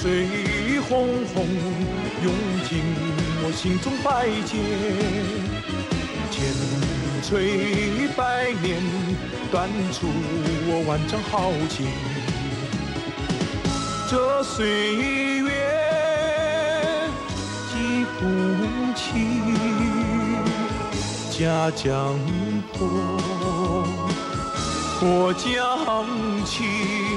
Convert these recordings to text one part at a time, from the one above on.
水轰轰涌进我心中百劫，千锤百炼断出我万丈豪情。这岁月几不起，家将破，国将倾。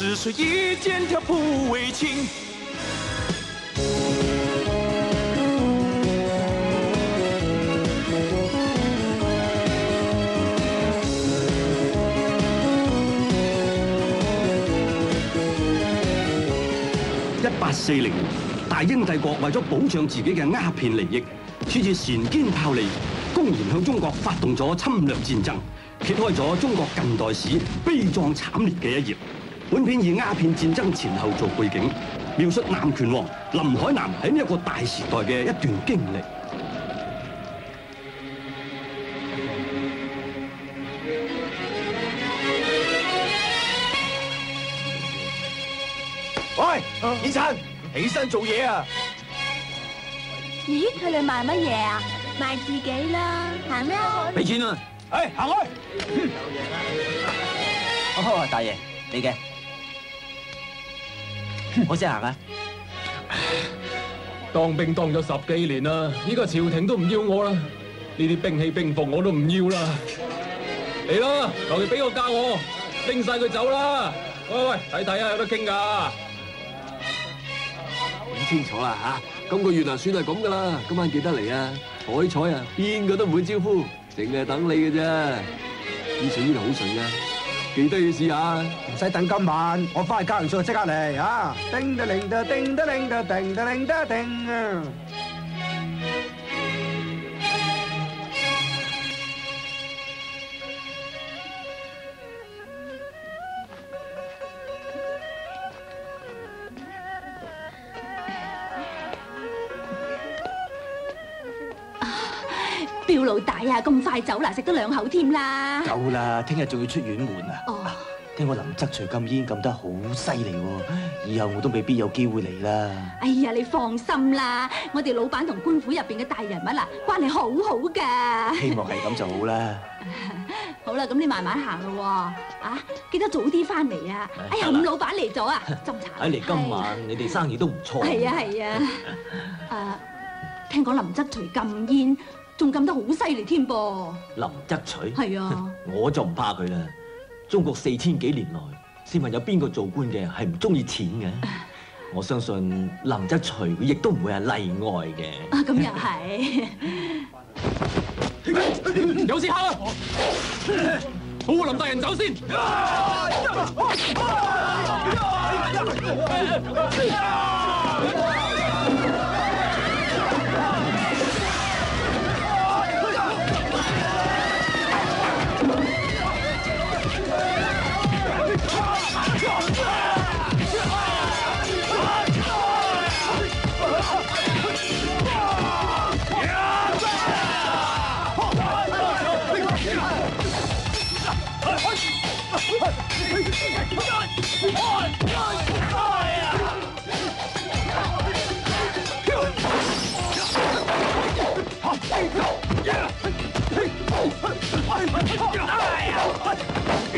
是谁一剑挑不为情？一八四零年，大英帝國為咗保障自己嘅鴉片利益，恃住船坚炮利，公然向中國發動咗侵略戰爭，揭開咗中國近代史悲壯慘烈嘅一頁。本片以鴉片戰爭前後做背景，描述南拳王林海南喺呢一個大時代嘅一段經歷。喂，燕晨，起身做嘢啊！咦，佢哋賣乜嘢啊？賣自己啦，行啦！俾錢啊！哎，行開！哦，大爷，你嘅，我先行啊！當兵當咗十幾年啦，依家朝廷都唔要我啦，呢啲兵器兵服我都唔要啦。嚟啦，求其俾個價我，拎晒佢走啦！喂喂，睇睇啊，有得傾噶。諗清楚啦吓，今個月啊算係咁噶啦，今晚記得嚟啊！海彩啊，邊個都唔會招呼，淨係等你嘅啫。呢水煙好順噶，記得要試下。唔使等今晚，我翻去交完數即刻嚟啊！叮得鈴得叮得鈴得叮得鈴得叮啊！表老大啊，咁快走啦，食多兩口添啦。夠啦，聽日仲要出遠門啊！哦，聽講林則徐禁煙禁得好犀利喎，以後我都未必有機會嚟啦。哎呀，你放心啦，我哋老闆同官府入邊嘅大人物啊，關係好好噶。希望係咁就好啦。好啦，咁你慢慢行咯喎，啊，記得早啲翻嚟啊！哎呀，伍老闆嚟咗啊，斟茶。睇嚟今晚你哋生意都唔錯。係啊係啊，誒，聽講林則徐禁煙，仲咁得好犀利添噃。林则徐。系啊。我就唔怕佢啦。中国四千几年来试问有边个做官嘅系唔中意钱嘅？我相信林则徐亦都唔会系例外嘅。咁又系 有时刻啦好林大人走先。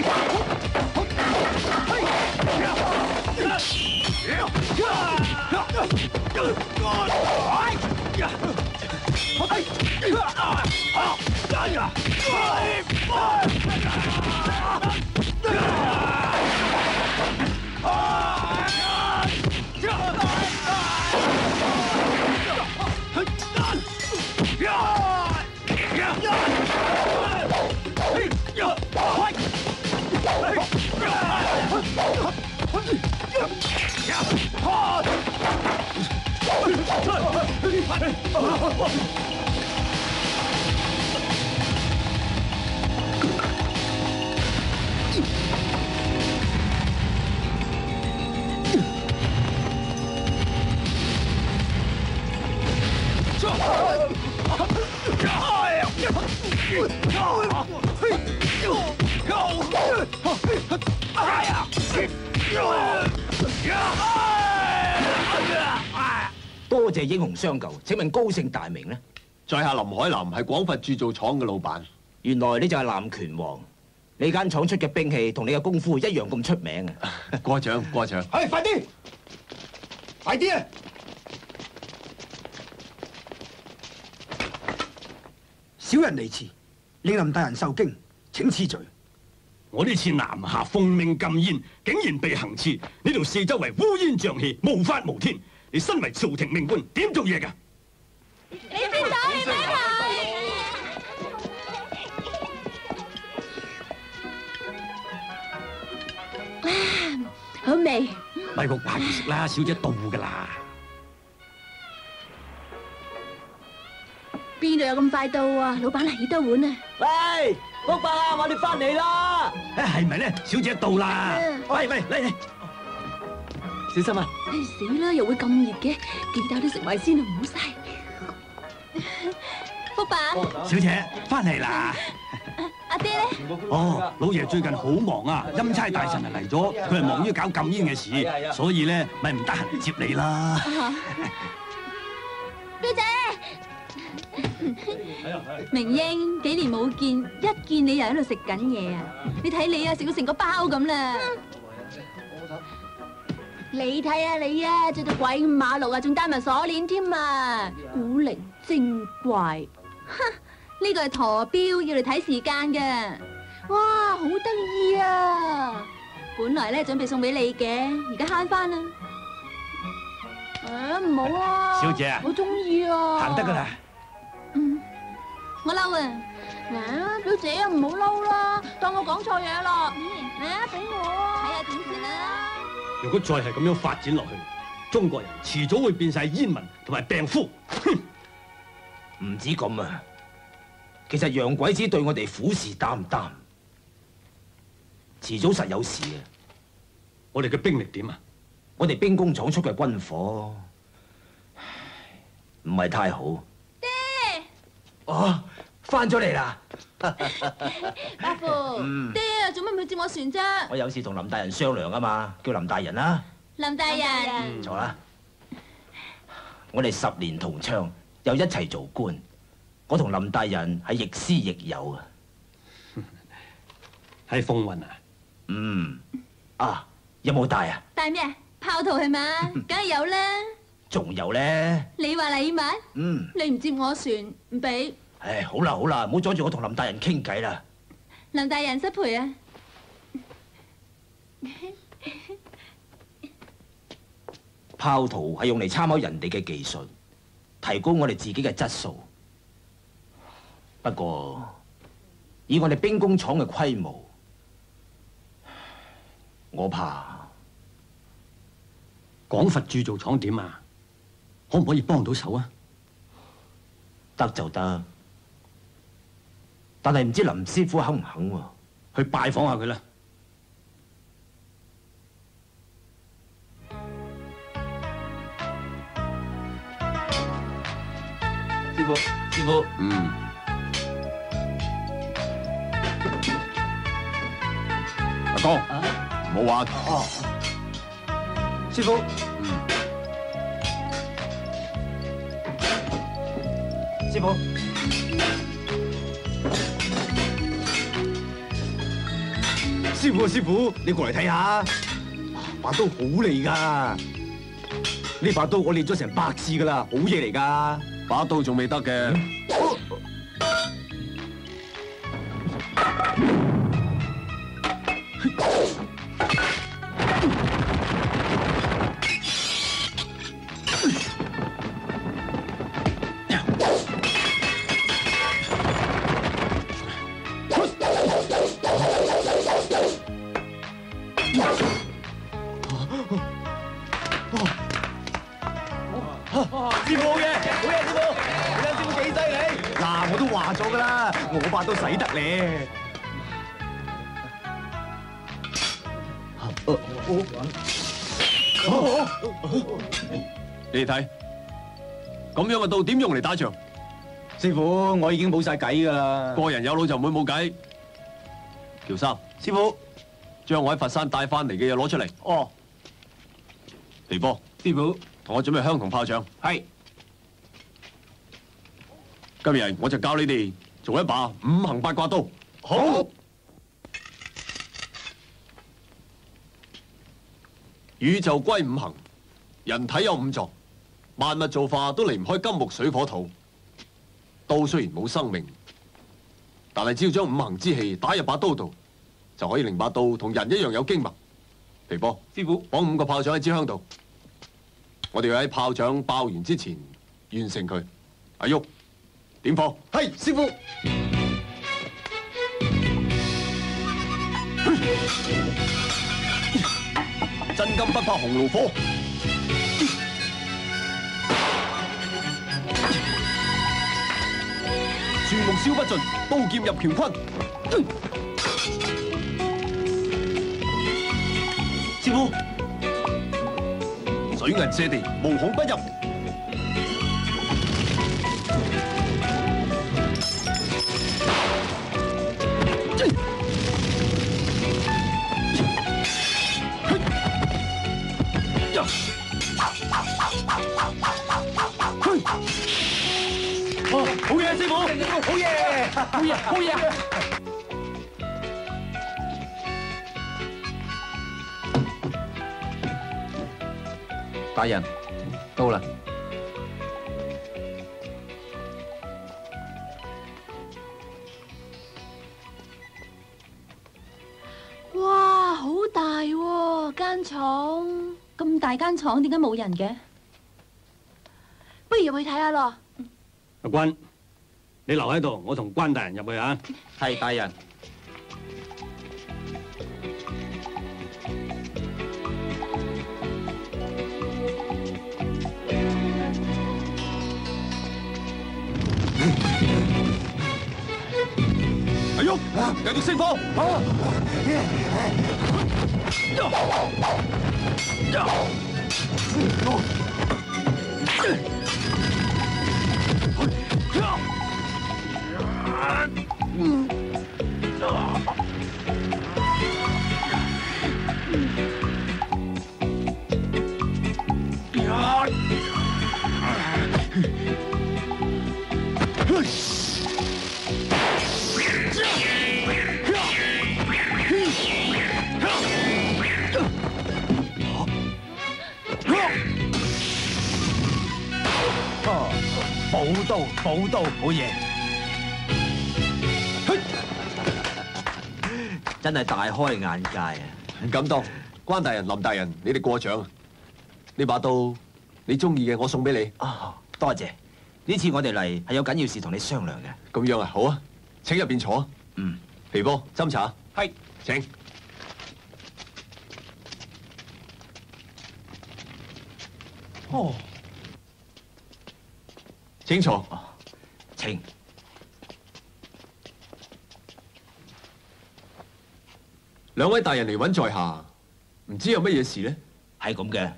Oh! Oh! 多謝英雄相救，請問高姓大名呢？在下林海南係廣佛鑄造廠嘅老闆。原來你就係南拳王，你間廠出嘅兵器同你嘅功夫一樣咁出名啊！過 獎過獎。哎，快啲，快啲啊！小人嚟遲，令林大人受驚，請賜罪。我呢次南下奉命禁煙，竟然被行刺，呢度四周圍烏煙瘴氣，無法無天。你身為朝廷命官，點做嘢㗎？你邊度？你邊頭？好味。咪個掛住食啦，小姐到㗎啦。邊度有咁快到啊？老闆嚟幾多碗啊？喂，福伯啊，我哋翻嚟啦！誒係咪咧？小姐到啦！喂喂，嚟嚟，小心啊！唉死啦！又會咁熱嘅，記得啲食埋先啊，唔好嘥。福伯，小姐翻嚟啦！阿爹咧？哦，老爺最近好忙啊，欽差大臣啊嚟咗，佢係忙於搞禁煙嘅事，所以咧咪唔得閒接你啦。表姐，明英幾年冇見，一見你又喺度食緊嘢啊！你睇你啊，食到成個包咁啦！你睇下你啊，着到鬼五馬六啊，仲戴埋鎖鏈添啊，古靈精怪！哼，呢個係陀錶，要嚟睇時間嘅。哇，好得意啊！本來咧準備送俾你嘅，而家慳翻啦。誒，唔好啊！小姐啊我中意啊！行得㗎啦。嗯，我嬲啊！啊，表姐啊，唔好嬲啦，當我講錯嘢啦。嗯，啊，俾我啊，睇下點先啦。如果再係咁樣發展落去，中國人遲早會變晒煙民同埋病夫。哼！唔止咁啊，其實洋鬼子對我哋虎視眈眈，遲早實有事啊。我哋嘅兵力點啊？我哋兵工廠出嘅軍火唔係太好。爹，哦，翻咗嚟啦！伯父，嗯爹啊，做乜唔去接我船啫？我有事同林大人商量啊嘛，叫林大人啦，林大人，坐啦。我哋十年同窗，又一齊做官，我同林大人係亦師亦友啊。喺風雲啊！嗯，啊，有冇帶啊？帶咩？炮圖係嘛？梗係有啦。仲有咧？你話禮物？嗯，你唔接我船，唔俾。唉，好啦好啦，唔好阻住我同林大人傾偈啦。林大人失陪啊！炮圖係用嚟參考人哋嘅技術，提高我哋自己嘅質素。不過，以我哋兵工廠嘅規模，我怕廣佛鑄造廠點啊？可唔可以幫到手啊？得就得，但係唔知林師傅肯唔肯喎？去拜訪下佢啦。師傅，師傅，嗯，阿哥，唔好玩。哦，師傅，師傅，師傅啊師傅，你過嚟睇下，把刀好利噶，呢把刀我練咗成百次噶啦，好嘢嚟噶。把刀仲未得嘅。咁樣嘅刀點用嚟打仗？師傅，我已經冇晒計噶啦。個人有腦就唔會冇計。喬生，師傅，將我喺佛山帶翻嚟嘅嘢攞出嚟。哦，肥波，師傅，同我準備香同炮仗。係今日我就教你哋做一把五行八卦刀。好。宇宙歸五行，人體有五臟，萬物造化都離唔開金木水火土。刀雖然冇生命，但係只要將五行之氣打入把刀度，就可以令把刀同人一樣有經脈。皮波，師傅，綁五個炮仗喺支香度，我哋要喺炮仗爆完之前完成佢。阿旭，點火。係師傅。真金不怕紅爐火。樹木燒不盡，刀劍入乾坤。師傅，水銀瀉地，無孔不入。哦，好嘢，師傅，好嘢，好嘢，好嘢。大人，到啦。哇，好大喎間廠，咁大間廠點解冇人嘅？不如入去睇下咯。阿關，你留喺度，我同關大人入去啊。係大人。阿旭，繼續升火。哦，寶刀，寶刀，好嘢！真係大開眼界啊！唔敢當，關大人、林大人，你哋過獎啊！呢把刀你中意嘅，我送俾你。啊，多謝。呢次我哋嚟係有緊要事同你商量嘅。咁樣啊，好啊，請入邊坐。嗯，皮波斟茶。係。請。哦，請坐。請。兩位大人嚟揾在下，唔知有乜嘢事呢？係咁嘅，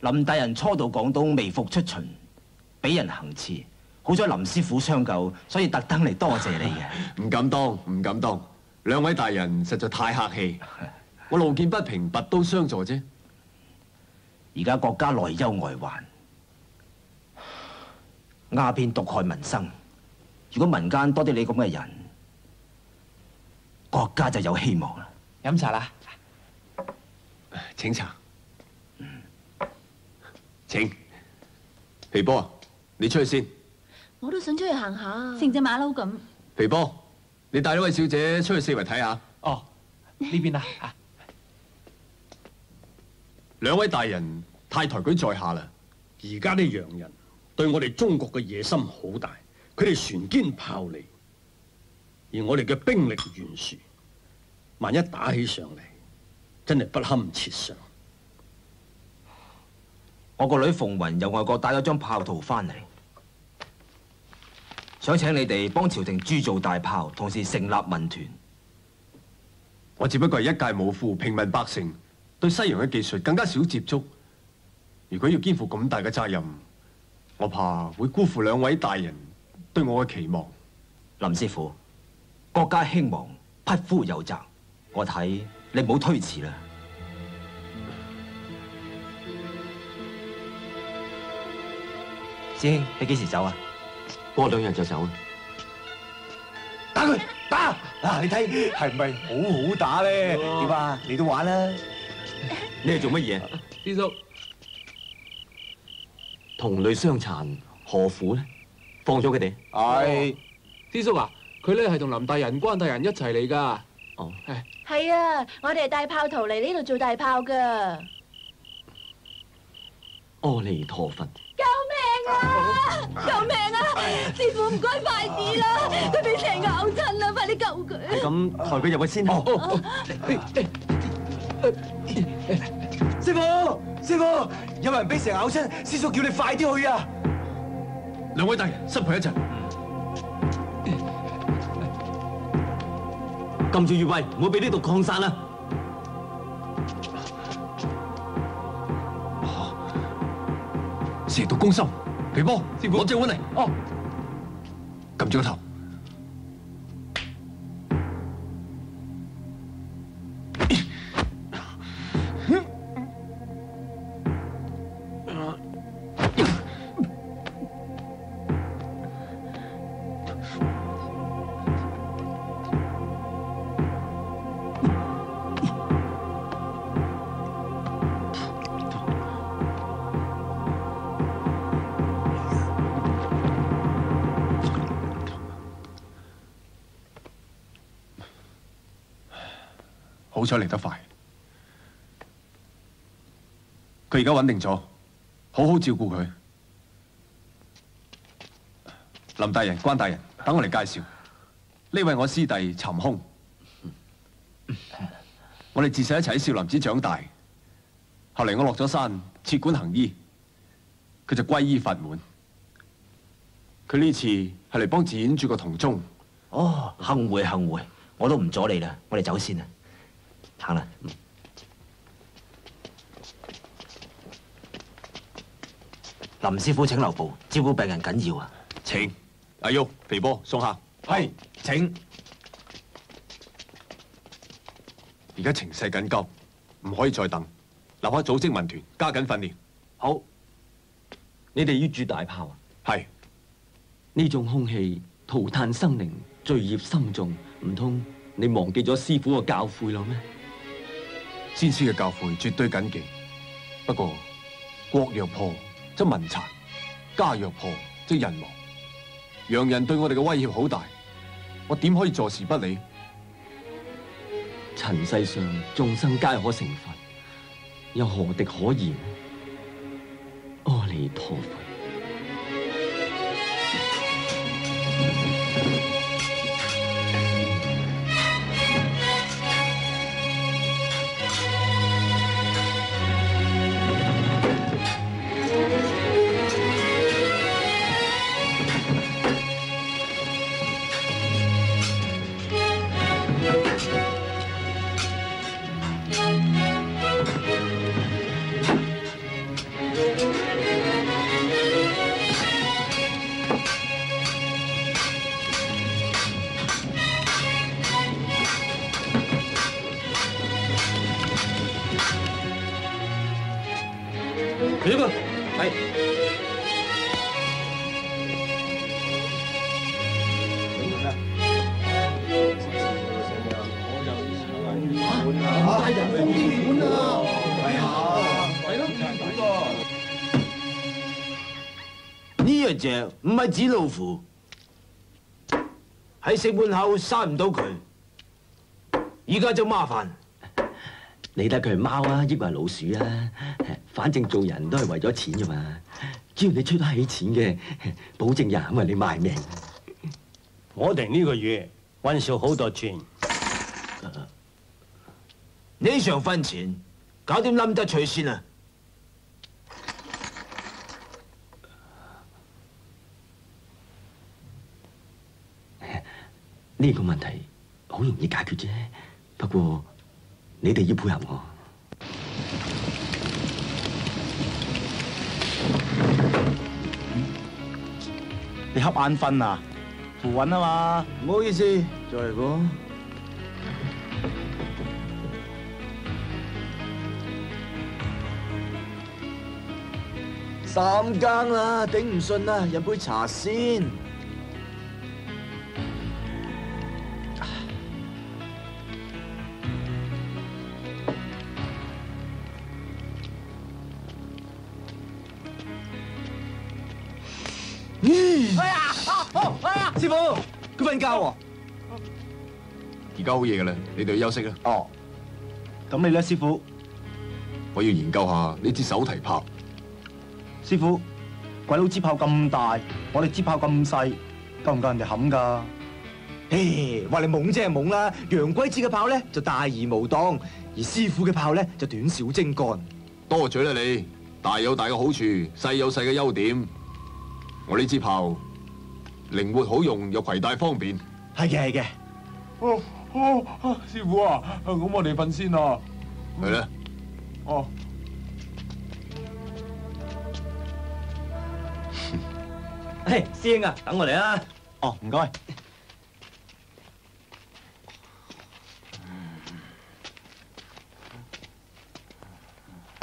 林大人初到廣東未復出巡，俾人行刺，好彩林師傅相救，所以特登嚟多謝你嘅。唔敢當，唔敢當。兩位大人實在太客氣，我路見不平，拔刀相助啫。而家國家內憂外患，鴉片毒害民生。如果民間多啲你咁嘅人，國家就有希望啦。飲茶啦。請茶。請。肥波啊，你出去先。我都想出去行下，成只馬騮咁。肥波，你帶呢位小姐出去四圍睇下。哦，呢邊啊。兩位大人太抬舉在下啦。而家啲洋人對我哋中國嘅野心好大，佢哋船堅炮利，而我哋嘅兵力懸殊，萬一打起上嚟，真係不堪設想。我個女鳳雲由外國帶咗張炮圖翻嚟，想請你哋幫朝廷鑄造大炮，同時成立民團。我只不過係一介武夫，平民百姓，對西洋嘅技術更加少接觸。如果要肩負咁大嘅責任，我怕會辜負兩位大人對我嘅期望。林師傅，國家興亡，匹夫有責。我睇你唔好推遲啦。師兄，你幾時走啊？過兩日就走啦。打佢打嗱，你睇係咪好好打咧？點啊？你都玩啦！你係做乜嘢？師叔，同類相殘，何苦呢？放咗佢哋。係師叔啊，佢咧係同林大人、關大人一齊嚟噶。哦，係啊，我哋係帶炮徒嚟呢度做大炮噶。阿彌陀佛。救命啊！救命啊！師傅唔該快啲啦，佢俾蛇咬親啦，快啲救佢！咁抬佢入去先。哦哦。師傅，師傅，有人俾蛇咬親，師叔叫你快啲去啊！兩位大人，失陪一陣。撳住穴位，唔好俾呢度擴散啦。蛇毒攻心，皮波，師傅攞隻碗嚟。哦，撳住個頭。好彩嚟得快，佢而家穩定咗，好好照顧佢。林大人、關大人，等我嚟介紹，呢位我師弟尋空，我哋自細一齊喺少林寺長大，後嚟我落咗山設館行醫，佢就皈依佛門。佢呢次係嚟幫自演住個同宗。哦，幸會幸會，我都唔阻你啦，我哋走先啦，行啦。林師傅請留步，照顧病人緊要啊！請，阿玉、肥波送客。係，請。而家情勢緊急，唔可以再等，立刻組織民團，加緊訓練。好，你哋要住大炮啊？係，呢種空氣塗炭生靈，罪孽深重，唔通你忘記咗師傅嘅教誨啦咩？先師嘅教诲絕對謹記。不過國若破則民殘，家若破則人亡。洋人對我哋嘅威脅好大，我點可以坐視不理？塵世上眾生皆可成佛，又何敵可言？阿彌陀佛。隻唔係紙老虎，喺城門口閂唔到佢，而家就麻煩。理得佢係貓啊，抑或係老鼠啊？反正做人都係為咗錢啫嘛。只要你出得起錢嘅，保證有人為你賣命。我哋呢個月運數好多錢，呢場分钱搞掂冧得取先啊！呢個問題好容易解決啫，不過你哋要配合我。你瞌眼瞓啊？扶稳啊嘛，唔好意思。再嚟過。三更啦，頂唔順啦，飲杯茶先。佢瞓覺喎。而家好夜㗎啦，你哋去休息啦。哦，咁你咧，師傅？我要研究下呢支手提炮。師傅，鬼佬支炮咁大，我哋支炮咁細，夠唔夠人哋冚㗎？唉，話你懵即係懵啦。洋鬼子嘅炮咧就大而無當，而師傅嘅炮咧就短小精幹。多嘴啦你，大有大嘅好處，細有細嘅優點。我呢支炮靈活好用，又攜帶方便。係嘅，係嘅。哦哦，啊師傅啊，咁我哋瞓先啦。係啦，哦，嘿，師兄啊，等我嚟啦。哦，唔該。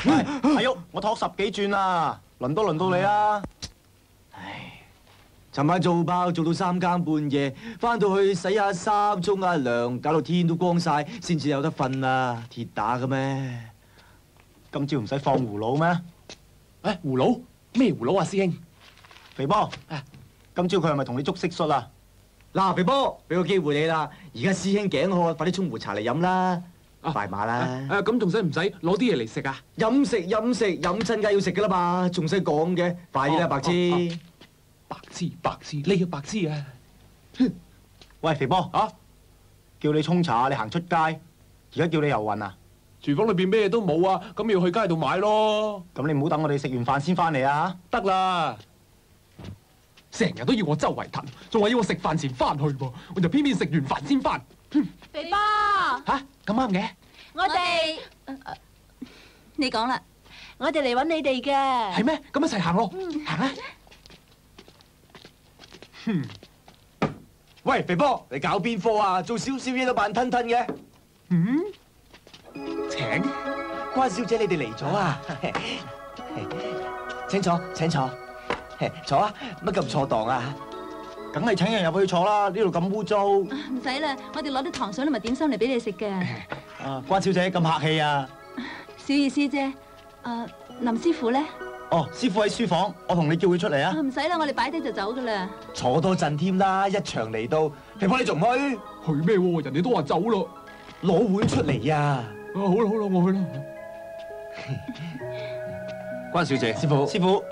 喂，阿玉，我托十幾轉啦，輪都輪到你啦。尋晚做包做到三更半夜，翻到去洗下衫、沖下涼，搞到天都光晒，先至有得瞓啊！鐵打嘅咩？今朝唔使放葫蘆咩？誒葫蘆咩葫蘆啊，師兄？肥波，今朝佢係咪同你捉蟋蟀啊？嗱，肥波，俾個機會你啦！而家師兄頸渴，快啲沖壺茶嚟飲啦！快馬啦！誒咁仲使唔使攞啲嘢嚟食啊？飲食飲食飲親梗係要食噶啦嘛，仲使講嘅？快啲啦，白痴！白痴白痴，你要白痴啊！喂，肥波，啊，叫你沖茶，你行出街，而家叫你遊運啊？廚房裏邊咩都冇啊，咁要去街度買咯。咁你唔好等我哋食完飯先翻嚟啊！得啦，成日都要我周圍騰，仲話要我食飯前翻去喎，我就偏偏食完飯先翻。肥波，吓咁啱嘅，我哋你講啦，我哋嚟揾你哋嘅。係咩？咁一齊行咯，行啦。喂，肥波，你搞邊科啊？做少少嘢都扮吞吞嘅。嗯，請關小姐，你哋嚟咗啊？請坐，請坐。坐啊，乜咁錯檔啊？梗係請人入去坐啦，呢度咁污糟。唔使啦，我哋攞啲糖水同埋點心嚟俾你食嘅。啊，關小姐咁客氣啊！小意思啫。誒，林師傅咧？哦，師傅喺書房，我同你叫佢出嚟啊！唔使啦，我哋擺低就走噶啦。坐多陣添啦，一場嚟到，肥波你仲唔去？去咩喎？人哋都話走咯。攞碗出嚟啊！啊，好啦好啦，我去啦。關小姐，師傅，師傅，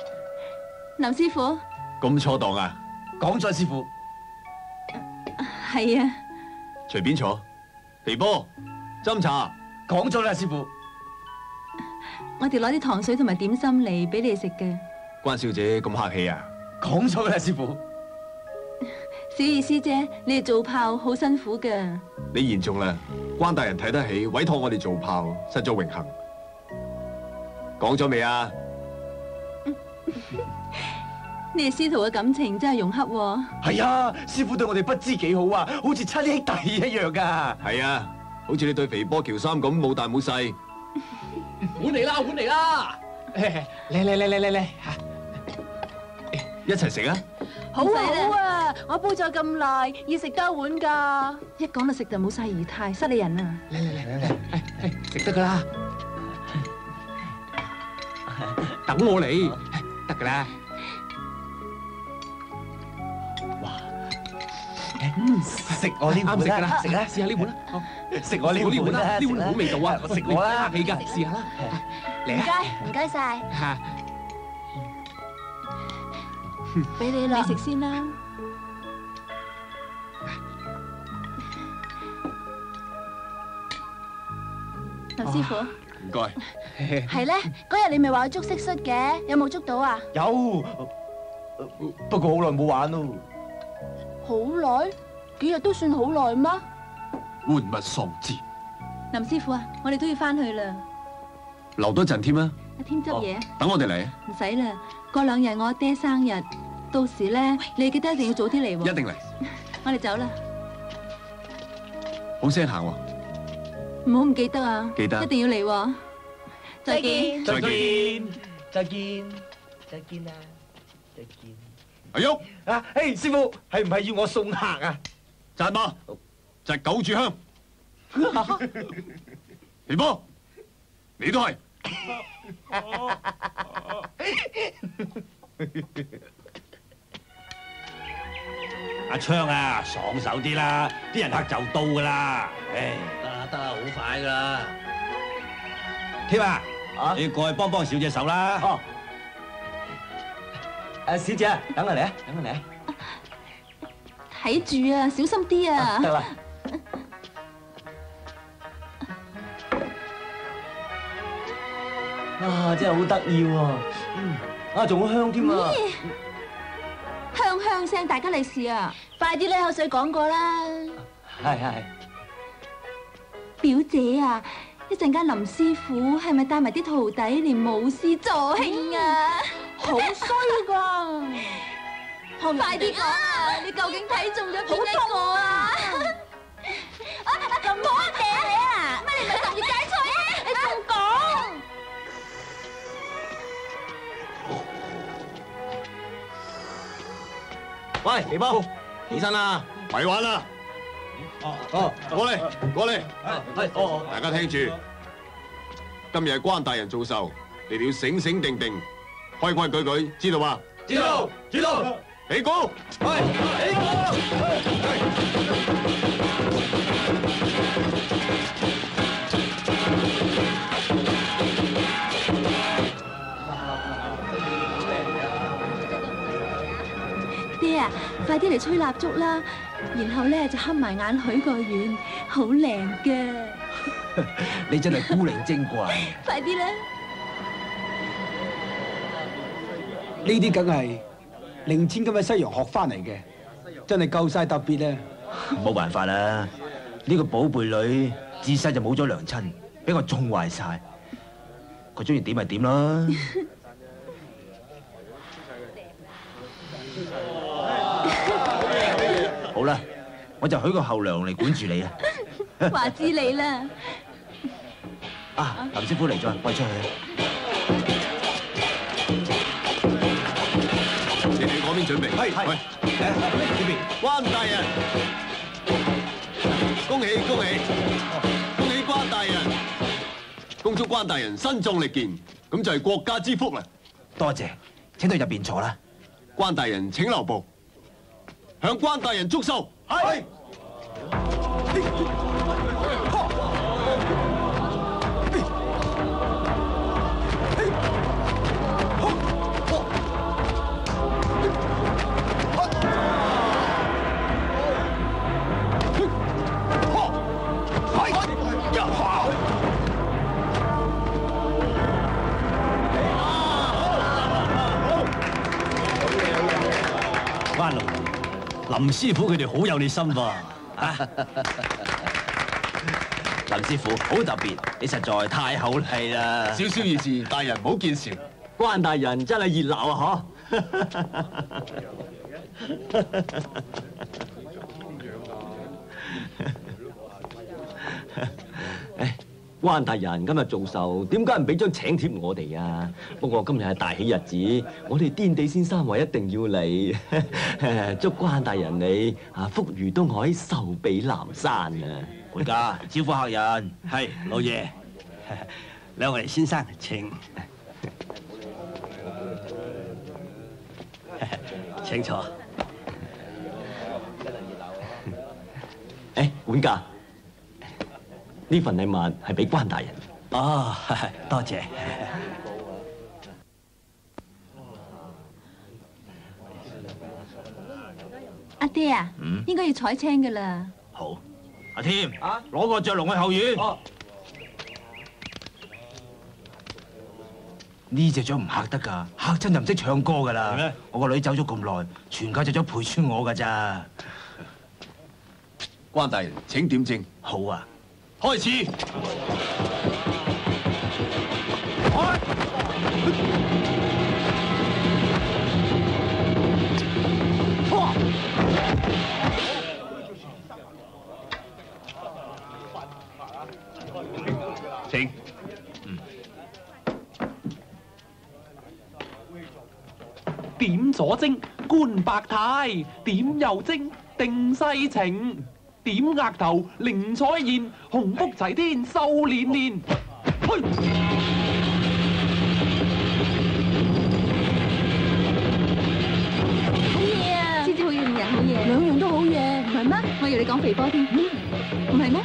林師傅，咁錯檔啊？講咗，師傅。係啊。隨便坐。肥波，斟茶。講咗啦，師傅。我哋攞啲糖水同埋點心嚟俾你食嘅。關小姐咁客氣啊？講咗啦，師傅。小意思啫，你哋做炮好辛苦噶。你言重啦，關大人睇得起，委託我哋做炮，實在榮幸。講咗未啊？你哋師徒嘅感情真係融洽喎。係啊，師傅對我哋不知幾好啊，好似親兄弟一樣噶。係啊，好似你對肥波喬三咁冇大冇細。碗嚟啦，碗嚟啦！嚟嚟嚟嚟嚟嚟嚇！一齊食啊！好啊好啊，我煲咗咁耐，要食多碗噶。一講到食就冇晒儀態，失禮人啊！嚟嚟嚟嚟嚟，係食得噶啦，等我嚟，得噶啦。食我呢碗啱食噶啦，食啦，試下呢碗啦，食我呢呢碗啦，呢碗好味道啊！食我啦，客氣噶，試下啦，嚟唔啊！該，唔該晒，嚇，俾你啦，你食先啦。林師傅，唔該。係咧，嗰日你咪話去捉蟋蟀嘅，有冇捉到啊？有，不過好耐冇玩咯。好耐，幾日都算好耐嗎？玩物喪志，林師傅啊，我哋都要翻去啦。留多陣添啊！阿添執嘢，等我哋嚟，唔使啦。過兩日我阿爹生日，到時咧你記得一定要早啲嚟喎。一定嚟。我哋走啦，好聲行喎。唔好唔記得啊！記得一定要嚟喎。再見。再見，再見。再見啦，再見。阿喐，啊，誒，師傅係唔係要我送客啊？扎馬，隻狗炷香。田波，你都係。阿昌啊，爽手啲啦，啲人客就到噶啦。唉，得啦得啦，好快噶啦。添啊，啊你過去幫幫小姐手啦。哦，誒，小姐，等我嚟啊，等我嚟啊。睇住啊，小心啲啊！得啦。啊，真係好得意喎！嗯，啊，仲好香添啊！香香聲，大家利是啊！快啲咧，口水講過啦。係係。表姐啊，一陣間林師傅係咪帶埋啲徒弟嚟舞獅助興啊？好衰噶！快啲講啊！你究竟睇中咗邊一個啊？咁好 嗲你啊！乜你咪十月解菜啊？你仲講？喂，李波，起身啦！咪玩啦！哦，過嚟，過嚟，係，哦，大家聽住。今日係關大人做壽，你哋要醒醒定定，規規矩矩，知道嘛？知道，知道。起鼓！系，起鼓！爹啊，快啲嚟吹蠟燭啦！然後咧就黑埋眼許個願，好靚噶！你真係孤靈精怪。快啲啦！呢啲梗係零千金喺西洋學翻嚟嘅，真係夠晒特別咧。冇辦法啦，呢個寶貝女自細就冇咗娘親，俾我縱壞晒。佢中意點咪點咯。好啦，我就許個後娘嚟管住你啊！話知你啦，啊，林師傅嚟咗，喂出去。你哋嗰邊準備。係係喂，呢邊關大人，恭喜恭喜，恭喜關大人，恭祝關大人身壯力健，咁就係國家之福啦。多謝，請到入邊坐啦。關大人請留步，向关大人祝壽。係。林師傅佢哋好有你心噃。林師傅好特別，你實在太好禮啦！少少意思，大人唔好見笑。關大人真係熱鬧啊！嗬。唉，關大人今日做壽，點解唔俾張請帖我哋啊？不過今日係大喜日子，我哋顛地先生話一定要嚟，祝關大人你啊福如東海，壽比南山啊！回家招呼客人。係老爺，兩位先生請，請坐。誒，管家，呢份禮物係俾關大人。哦，多謝。阿爹啊，嗯應該要採青噶啦。好，阿添，攞個雀籠去後院。呢只雀唔嚇得㗎，嚇親就唔識唱歌㗎啦。咩我個女走咗咁耐，全家只雀陪穿我㗎咋。關大人請點正。好啊，開始。請。點左精觀百態，點右精定西情，點額頭靈彩現，鴻福齊天壽連連。嘿好嘢啊！知知好嘢唔人好嘢？兩樣都好嘢，唔係咩？我以為你講肥波添，唔係咩？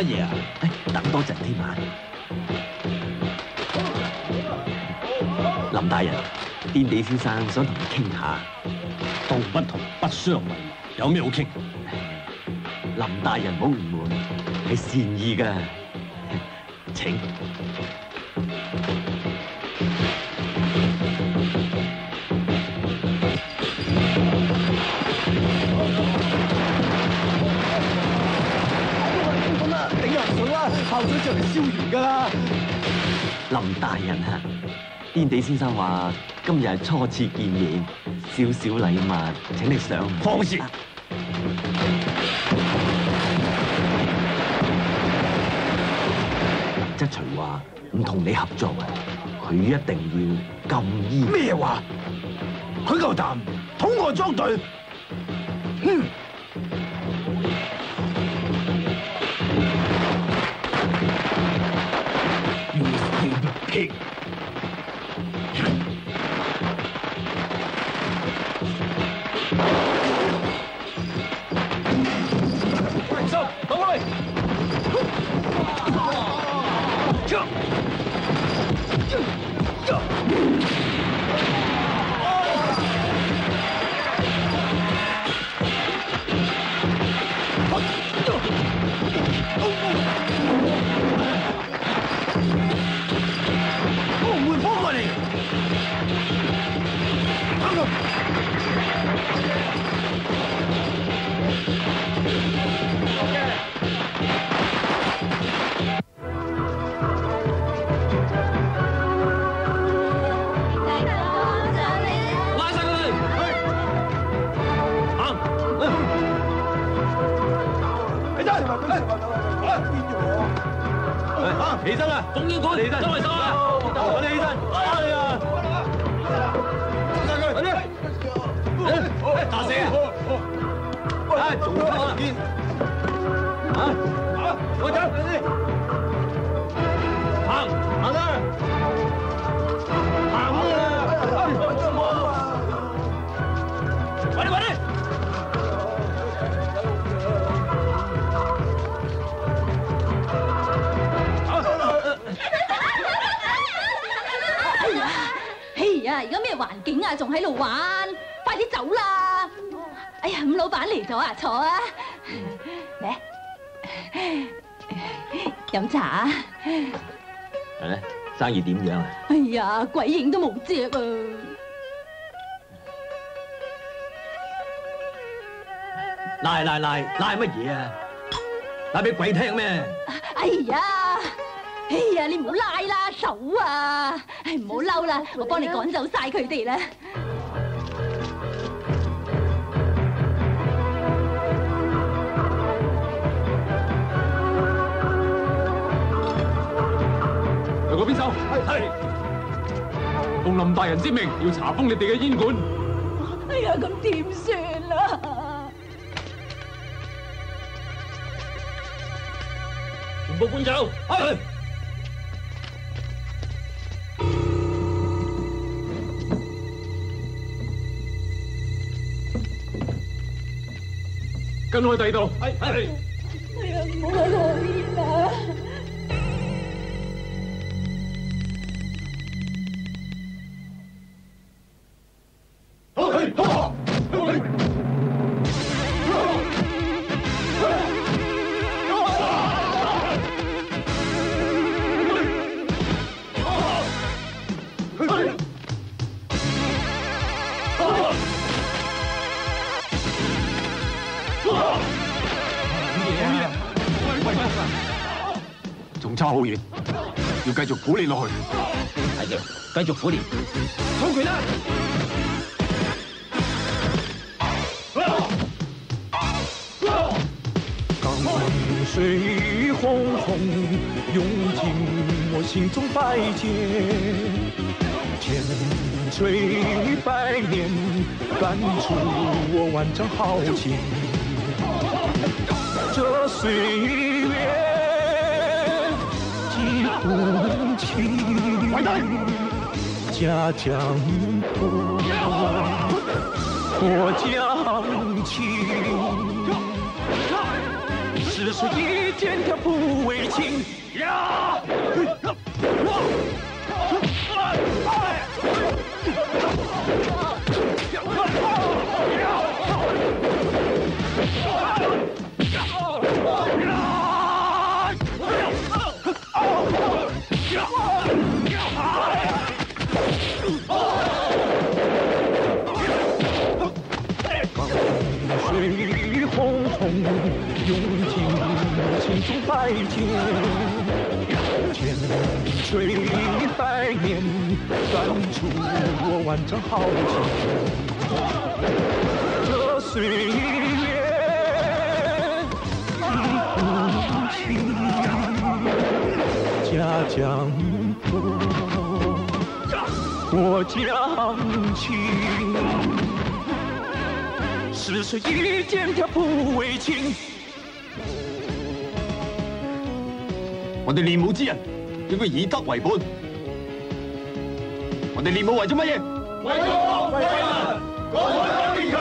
乜嘢啊？等多陣添啊！林大人，天地先生想同你傾下。道不同不相為謀，有咩好傾？林大人唔好誤會，係善意㗎。請。林大人啊，天地先生话今日係初次见面，少少礼物请你上。放肆！則徐话唔同你合作啊，佢一定要禁烟。咩话？佢够胆捅我裝隊？啊？仲喺度玩，快啲走啦！哎呀，伍老板嚟咗啊，坐啊！嚟，饮茶啊！係咧，生意点样啊？哎呀，鬼影都冇隻啊！拉拉拉拉乜嘢啊？拉俾鬼听咩？哎呀，哎呀，你唔好拉啦，手啊！唉唔好嬲啦，我幫你趕走晒佢哋啦。去嗰邊走。係。奉林大人之命，要查封你哋嘅煙館。哎呀，咁點算啊？全部搬走。跟去第二度。系系。哎呀，唔好喺度煙啊！好遠，要繼續苦練落去。係嘅，繼續苦練。好拳啦！江水轰轰涌进我心中千锤百炼断出我万丈豪情。这岁月情，家乡土，我将情。是谁一剑挑不为情呀？断出我万丈豪情。这岁月已无情，家乡土，我将情。是谁一剑挑不为情？我哋练武之人应该以德为本。我哋練武為咗乜嘢？為國為民，國才堅強。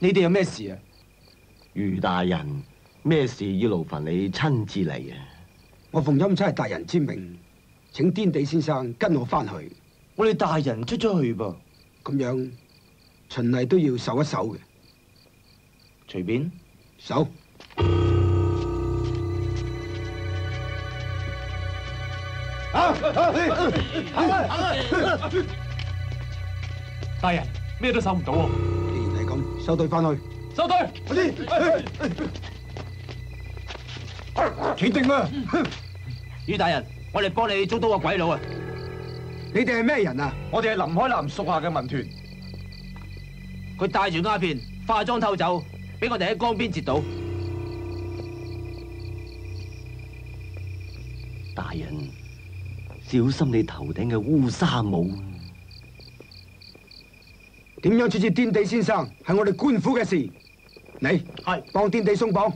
你哋有咩事啊？余大人，咩事要勞煩你親自嚟啊？我奉钦差大人之命，請天地先生跟我翻去。我哋大人出咗去噃，咁樣循例都要守一守嘅。隨便守。大人咩都守唔到喎。既然係咁，收隊翻去。收隊，快啲！企定啦，于大人，我哋幫你捉到個鬼佬啊！你哋係咩人啊？我哋係林海南屬下嘅民團。佢帶住鴉片化妝偷走，俾我哋喺江邊截到。大人，小心你頭頂嘅烏紗帽。點樣處置天地先生係我哋官府嘅事。你係幫天地鬆綁。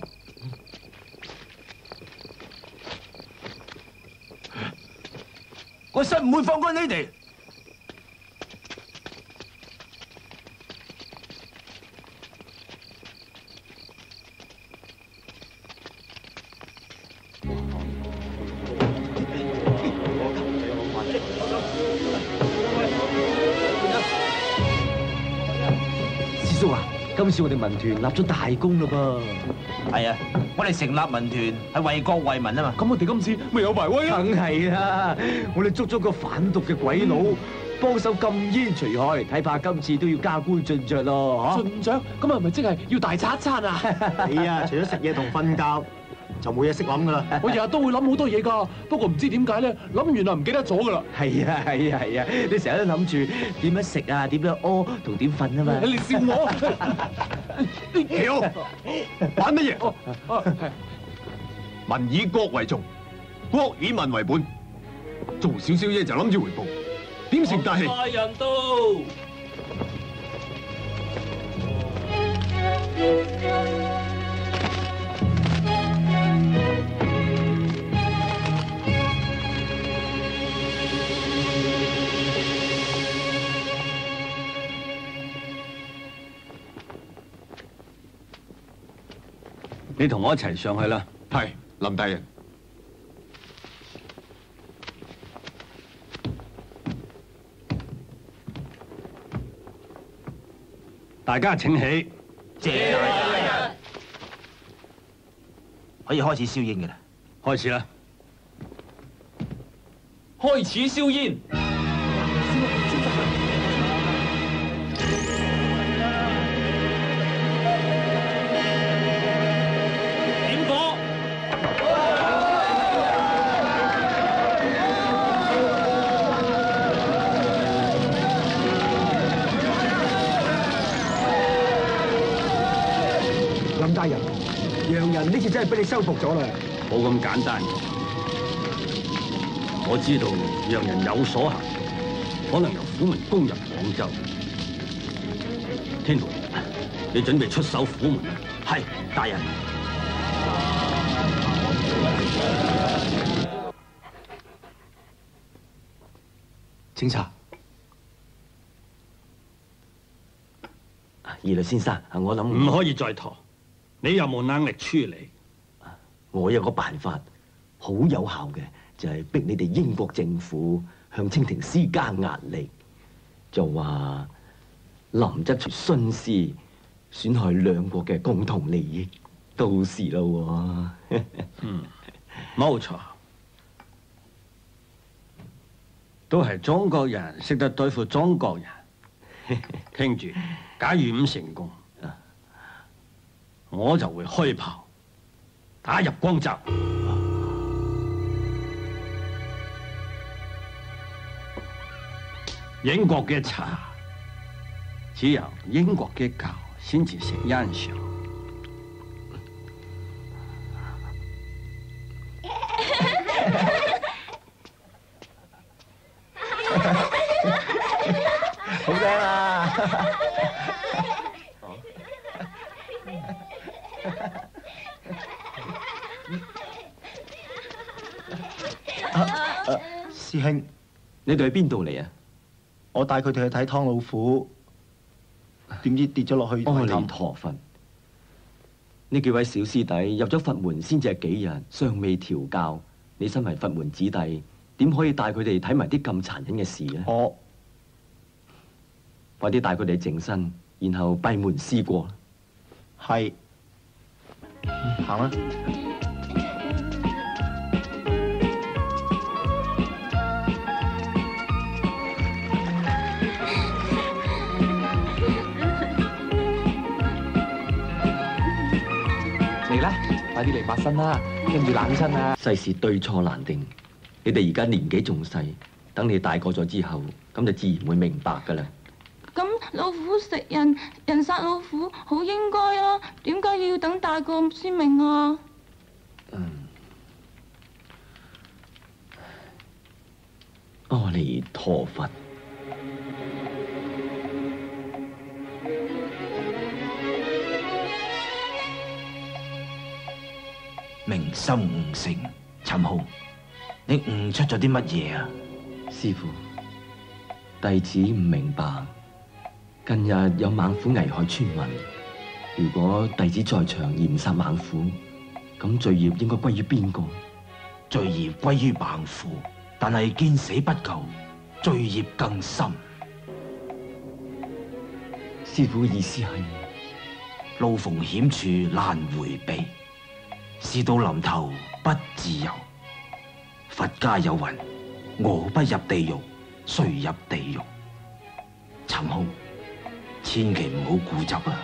我實唔會放過你哋。師叔啊，今次我哋民團立咗大功嘞噃。係啊，我哋成立民團係為國為民啊嘛。咁我哋今次咪有埋威啊！梗係啦，我哋捉咗個反毒嘅鬼佬，幫手禁煙除害，睇怕今次都要加官進爵咯，嗬？進爵，咁係咪即係要大餐一餐啊？你啊，除咗食嘢同瞓覺，就冇嘢識諗噶啦。我日日都會諗好多嘢㗎，不過唔知點解咧，諗完就唔記得咗㗎啦。係啊係啊係啊，你成日都諗住點樣食啊，點樣屙同點瞓啊嘛。你笑我？企好，玩乜嘢？民以國為重，國以民為本。做少少嘢就諗住回報，點成大器？大人到。你同我一齐上去啦，系林大人，大家请起，谢大人，可以开始烧烟嘅啦，开始啦，开始烧烟。真係俾你收服咗啦。冇咁簡單。我知道让人有所行，可能由虎門攻入廣州。天豪，你準備出手虎門啊？係，大人。請查。二律先生，我諗唔可以再拖，你又冇能力處理。我有個辦法，好有效嘅，就係逼你哋英國政府向清廷施加壓力，就話林則徐徇私，損害兩國嘅共同利益，到時啦喎。嗯，冇錯，都係中國人識得對付中國人。聽住，假如唔成功，我就會開炮打入光泽。英國嘅茶，只有英國嘅教先至食欣賞。你哋喺邊度嚟啊？我帶佢哋去睇湯老虎，點知跌咗落去阿彌泥陀佛！呢幾位小師弟入咗佛門先至係幾日，尚未調教。你身為佛門子弟，點可以帶佢哋睇埋啲咁殘忍嘅事呢？我快啲帶佢哋淨身，然後閉門思過。係行啦。快啲嚟抹身啦，跟住冷身啊！世事對錯難定，你哋而家年紀仲細，等你大個咗之後，咁就自然會明白噶啦。咁老虎食人，人殺老虎，好應該啊！點解要等大個先明啊？嗯阿彌陀佛。明心悟性，陳浩，你悟出咗啲乜嘢啊？師傅，弟子唔明白。近日有猛虎危害村民，如果弟子在場而唔殺猛虎，咁罪孽應該歸於邊個？罪孽歸於猛虎，但係見死不救，罪孽更深。師傅意思係路逢險處難迴避，事到臨頭不自由。佛家有云：我不入地獄，誰入地獄？陳浩，千祈唔好固執啊！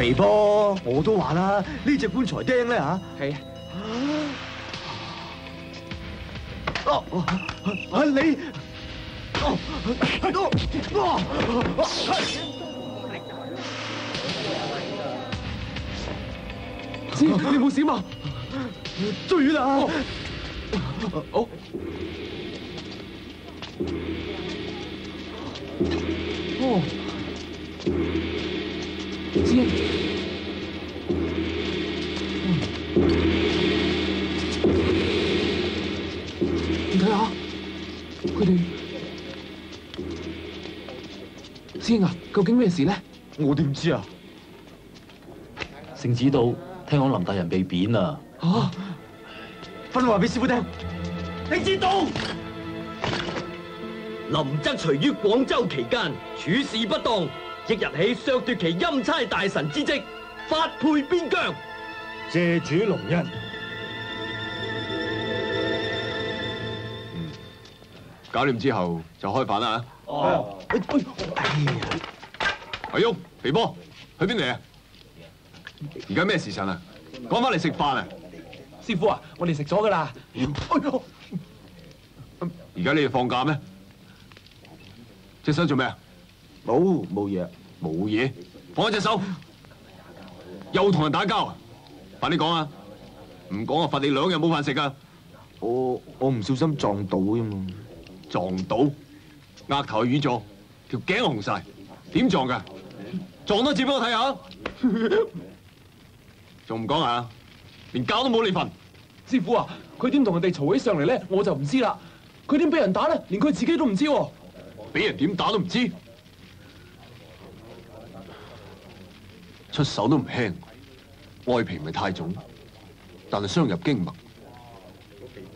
肥波，我都話啦，呢只棺材釘咧吓。係啊。哦，啊你，哦，哦，知你冇事嘛？追啦！好。哦。知師兄啊，究竟咩事呢？我點知啊？圣旨到，聽講林大人被貶啊！嚇！分話俾師傅聽。你知道？林則徐於廣州期間處事不當，即日起削奪其欽差大臣之職，發配邊疆。謝主隆恩。搞掂之後就開飯啦嚇。哦。哎呀！阿旭，肥波，去邊嚟啊？而家咩時辰啊？趕翻嚟食飯啊！師傅啊，我哋食咗噶啦。而家你哋放假咩？隻手做咩啊？冇冇嘢。冇嘢，放開隻手。又同人打交啊？快啲講啊！唔講啊，罰你兩日冇飯食噶。我我唔小心撞到啫嘛。撞到？額頭瘀咗，條頸紅晒，點撞噶？撞多次俾我睇下。仲唔講啊？連覺都冇你份。師傅啊，佢點同人哋嘈起上嚟咧，我就唔知啦。佢點俾人打咧，連佢自己都唔知喎。俾人點打都唔知，出手都唔輕，外皮咪太重，但係傷入經脈。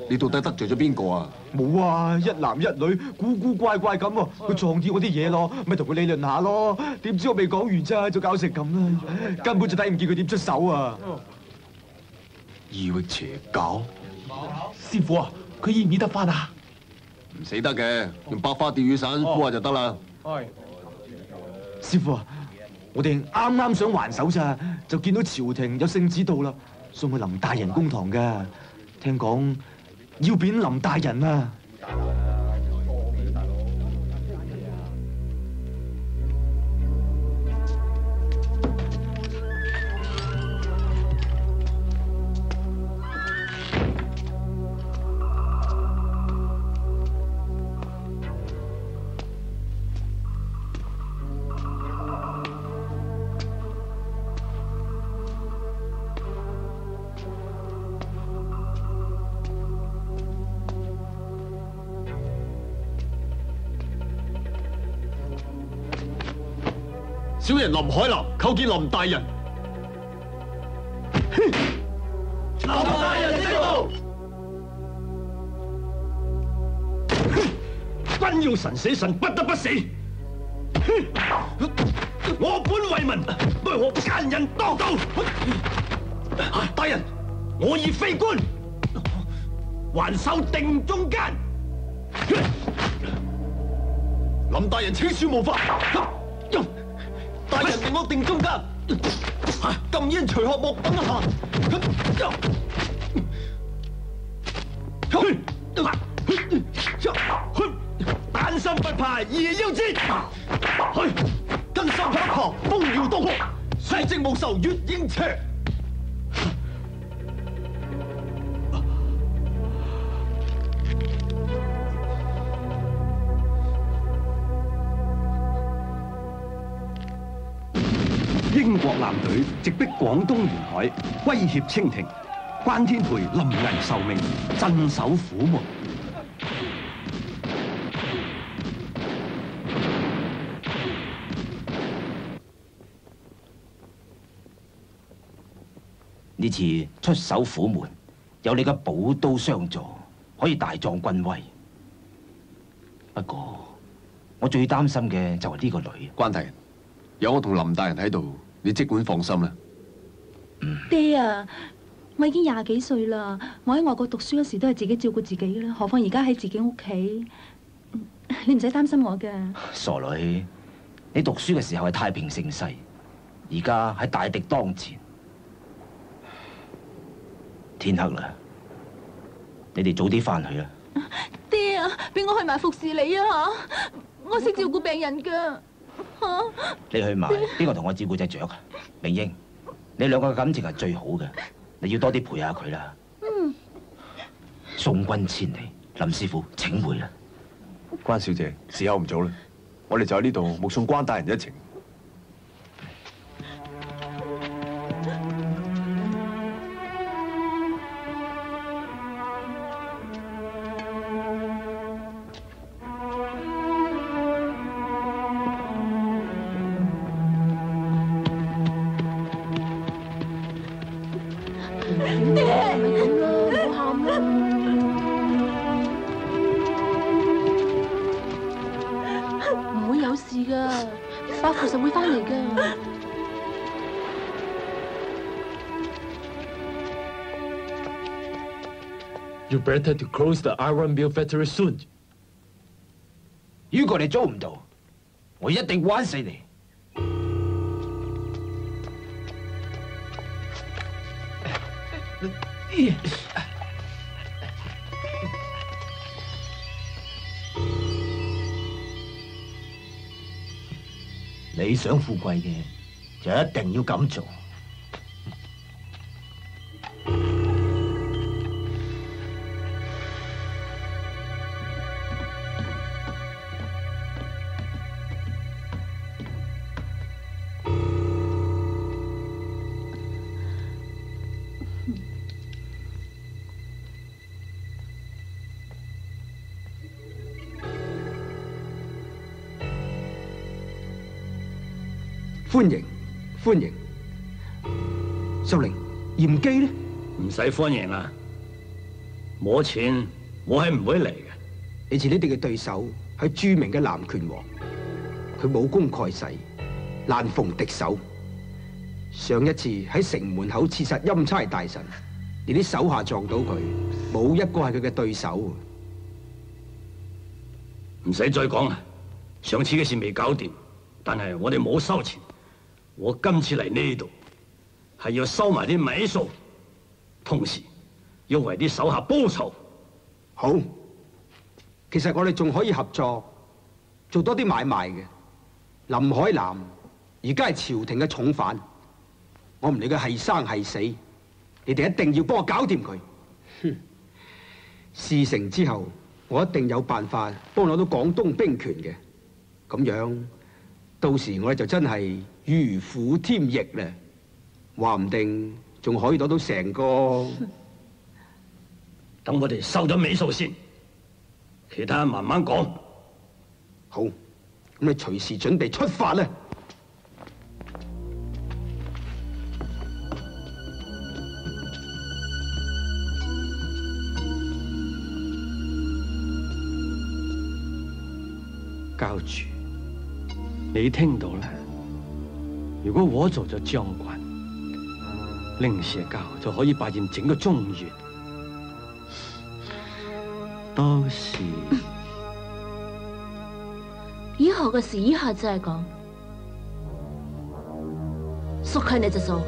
你到底得罪咗邊個啊？冇啊，一男一女，古古怪怪咁喎，佢撞跌我啲嘢咯，咪同佢理論下咯。點知我未講完咋，就搞成咁啦，根本就睇唔見佢點出手啊！異域邪教，師傅啊，佢醫唔醫得翻啊？唔死得嘅，用百花釣魚散敷下就得啦。係，師傅啊，我哋啱啱想還手咋，就見到朝廷有聖旨到啦，送去林大人公堂噶，聽講要贬林大人啊！小人林海南叩见林大人。林大人息怒！君要神死，神不得不死。我本为民，為何奸人當道？大人，我已非官，還守定中間。林大人，请恕無法。我定中间，禁烟除學莫等下。胆心不怕夜妖之，根深不破風搖刀破，水晶無仇月影斜。直逼廣東沿海，威脅清廷。關天培臨危受命，鎮守虎門。呢次出守虎門，有你嘅寶刀相助，可以大壯軍威。不過，我最擔心嘅就係呢個女。關大人，有我同林大人喺度，你即管放心啦。爹啊，我已經廿幾歲啦，我喺外國讀書嗰時都係自己照顧自己啦，何況而家喺自己屋企，你唔使擔心我㗎。傻女，你讀書嘅時候係太平盛世，而家喺大敵當前。天黑啦，你哋早啲翻去啦。爹啊，俾我去埋服侍你啊吓，我識照顧病人噶吓。你去埋，边个同我照顾只雀啊？明英，你两个嘅感情系最好嘅，你要多啲陪下佢啦。嗯，送君千里，林师傅请回啦。关小姐，时候唔早啦，我哋就喺呢度目送关大人一程。Better to close the iron mill factory soon. 如果你做唔到，我一定玩死你。你想富貴嘅，就一定要咁做。使歡迎啦，冇錢我係唔會嚟嘅。你似你哋嘅對手係著名嘅南拳王，佢武功蓋世，難逢敵手。上一次喺城門口刺殺欽差大臣，連啲手下撞到佢，冇一個係佢嘅對手。唔使再講啦，上次嘅事未搞掂，但係我哋冇收錢。我今次嚟呢度係要收埋啲尾數，同時要為啲手下報仇。好，其實我哋仲可以合作，做多啲買賣嘅。林海南而家係朝廷嘅重犯，我唔理佢係生係死，你哋一定要幫我搞掂佢。哼！事成之後，我一定有辦法幫攞到廣東兵權嘅，咁樣到時我哋就真係如虎添翼啦，話唔定仲可以攞到成個。等我哋收咗尾數先，其他慢慢講。好，咁你隨時準備出發啦。教主，你聽到啦？如果我做咗將軍，令邪教就可以霸占整個中原。當時以後嘅事以後再講，縮開你隻手。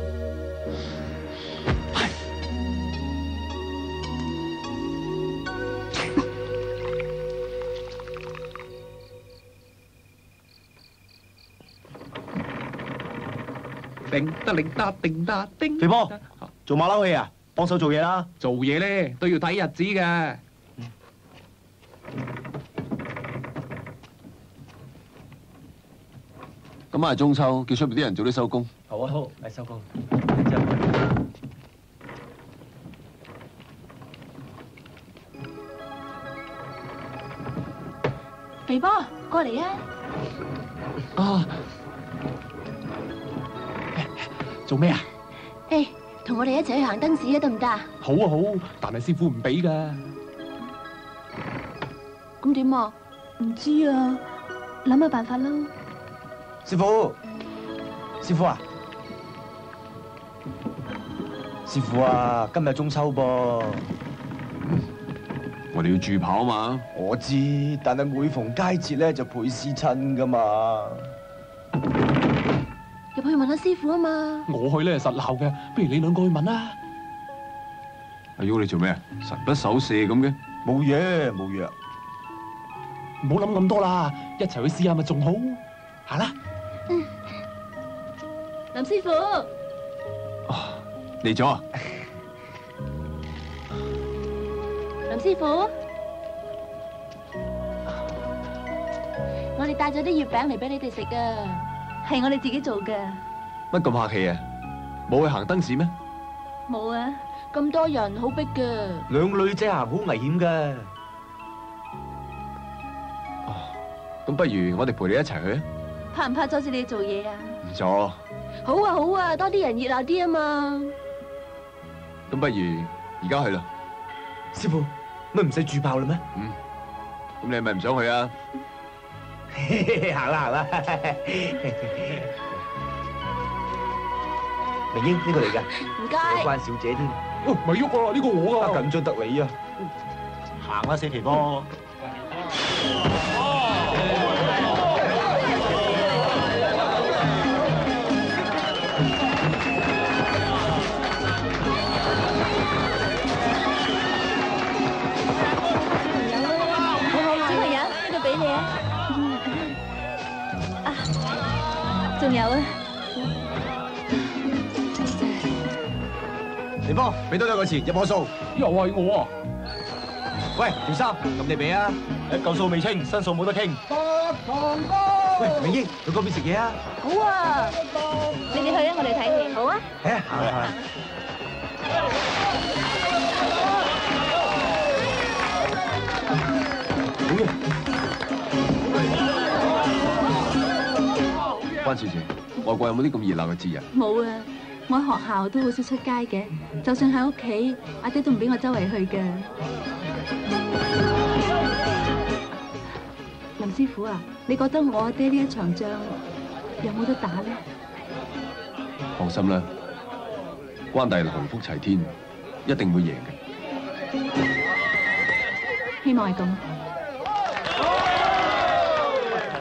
叮得令得叮得叮。肥波，做馬騮戲啊？幫手做嘢啦！做嘢咧都要睇日子嘅。咁啊，中秋叫出邊啲人早啲收工。好啊，好，嚟收工。肥波，過嚟啊！啊！做咩啊？誒，同我哋一齊去行燈市啊，得唔得啊？好啊好，但係師傅唔俾噶。咁點啊？唔知啊，諗下辦法啦。師傅，師傅啊，師傅啊，今日中秋噃。我哋要住跑嘛。我知，但係每逢佳節咧就倍思親噶嘛。入去問下師傅啊嘛。我去咧實鬧嘅，不如你兩個去問啦。阿旭，你做咩啊？神不守舍咁嘅。冇嘢，冇嘢。唔好諗咁多啦，一齊去試下咪仲好。行啦。林師傅，嚟咗啊！林師傅，我哋帶咗啲月餅嚟俾你哋食噶，係我哋自己做嘅。乜咁客氣啊？冇去行燈市咩？冇啊，咁多人好逼噶。兩個女仔行好危險噶。咁不如我哋陪你一齊去啊！怕唔怕阻住你做嘢啊？唔阻。好啊好啊，多啲人熱鬧啲啊嘛。咁不如而家去啦。師傅，乜唔使住爆啦咩？嗯。咁你係咪唔想去啊？行啦行啦。明英呢个嚟㗎，唔該。關小姐添。唔系喐啊！呢个我啊，緊張得你啊！行啦，四皮波。仲有啊！皮波，俾多兩個錢入我数。又系我啊！喂，條三，咁你俾啊！一嚿數未清，新數冇得傾。喂，明英，去嗰邊食嘢啊！好啊，你哋去啊，我哋睇戲。好啊。诶，行啦行啦。關小姐，外國有冇啲咁熱鬧嘅節日？冇啊，我喺學校都好少出街嘅，就算喺屋企，阿爹都唔俾我周圍去嘅。林師傅啊，你覺得我阿爹呢一場仗有冇得打呢？放心啦，關大雄福齊天，一定會贏嘅。希望係咁。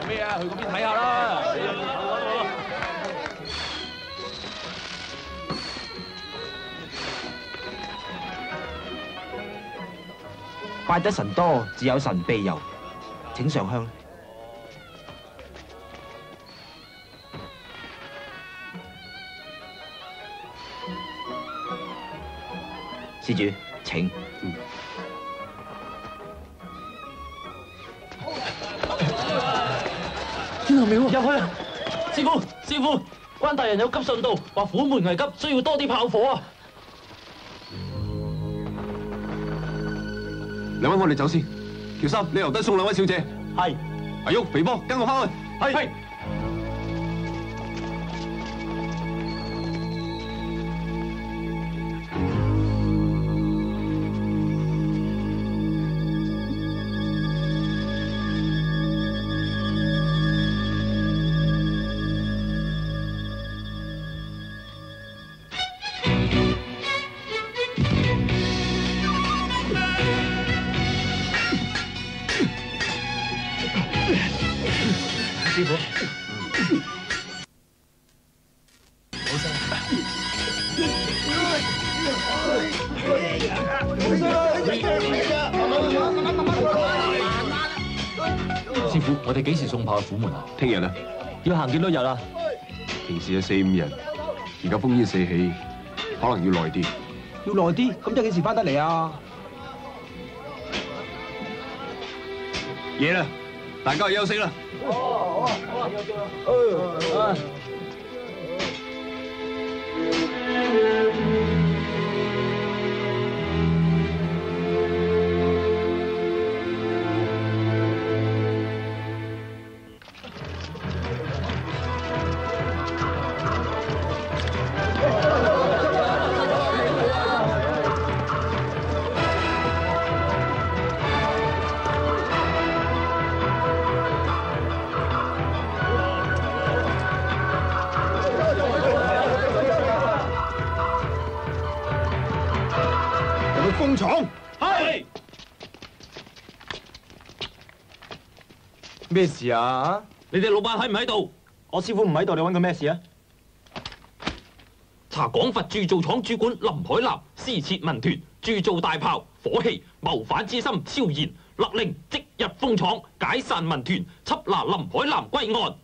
做咩啊？去嗰邊睇下啦！拜得神多，自有神庇佑。請上香。施主，請。天后廟入去啊！師傅，師傅，關大人有急訊到，話虎門危急，需要多啲炮火啊！兩位我哋走先。乔三，你留低送两位小姐。系。阿旭、肥波，跟我翻去。係。師傅，我哋幾時送炮去虎門啊？聽日啊，要行幾多日啊？平時啊四五日，而家烽煙四起，可能要耐啲。要耐啲，咁即係幾時翻得嚟啊？夜啦，大家去休息啦。入咩事啊？你哋老闆喺唔喺度？我師傅唔喺度，你揾佢咩事啊？查廣佛铸造廠主管林海南私設民團，铸造大炮、火器，謀反之心超然，勒令即日封廠，解散民團，緝拿林海南歸案。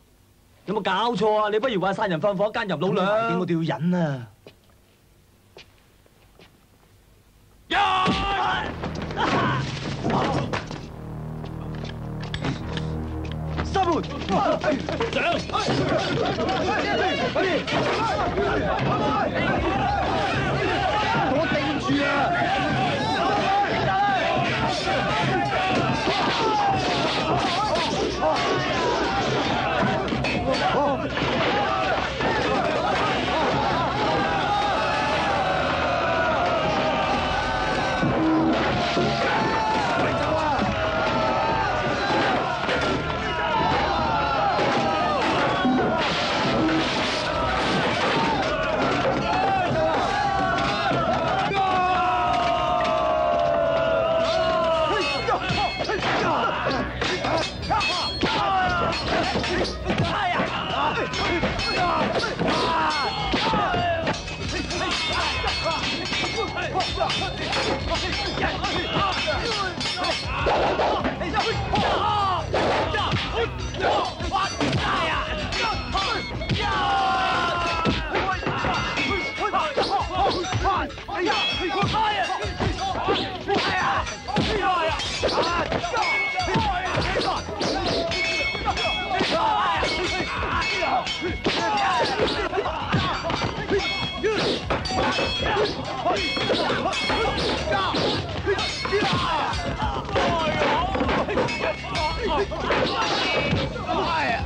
有冇搞錯啊？你不如話殺人放火奸入老點娘。我哋要忍啊！三门，上，快点，快点，住啦，哎呀！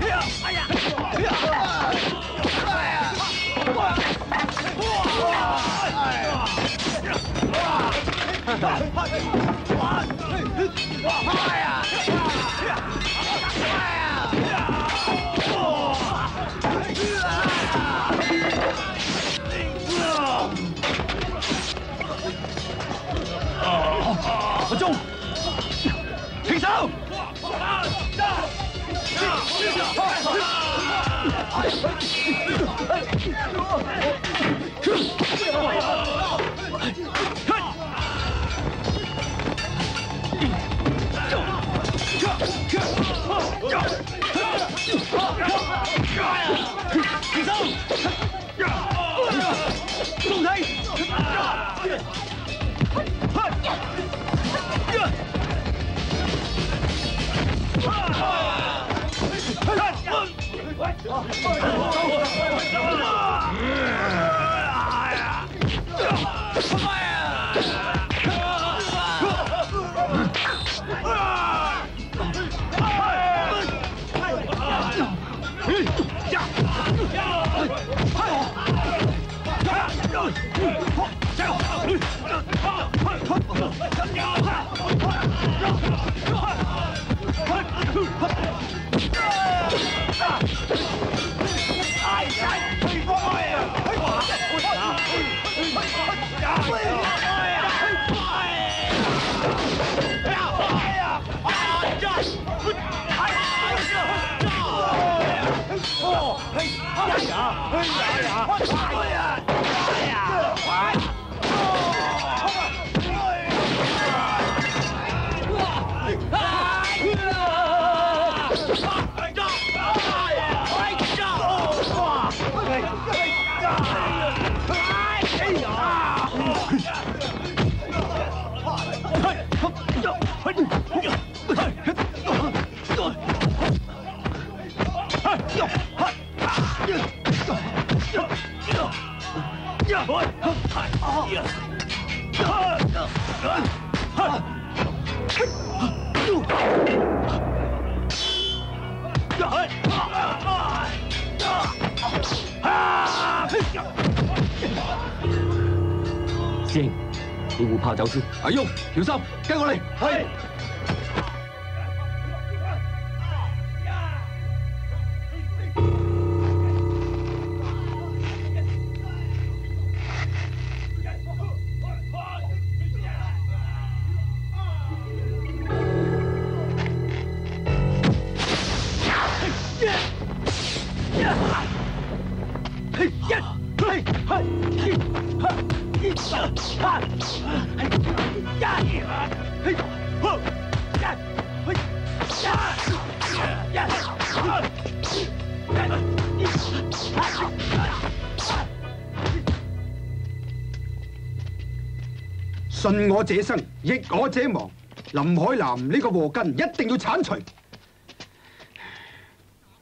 呀站住站住站住阿忠，停手！停手！松停！师兄，你護炮走先。阿旭、喬三，跟我嚟。係。順我者生，逆我者亡。林海南呢个祸根一定要铲除，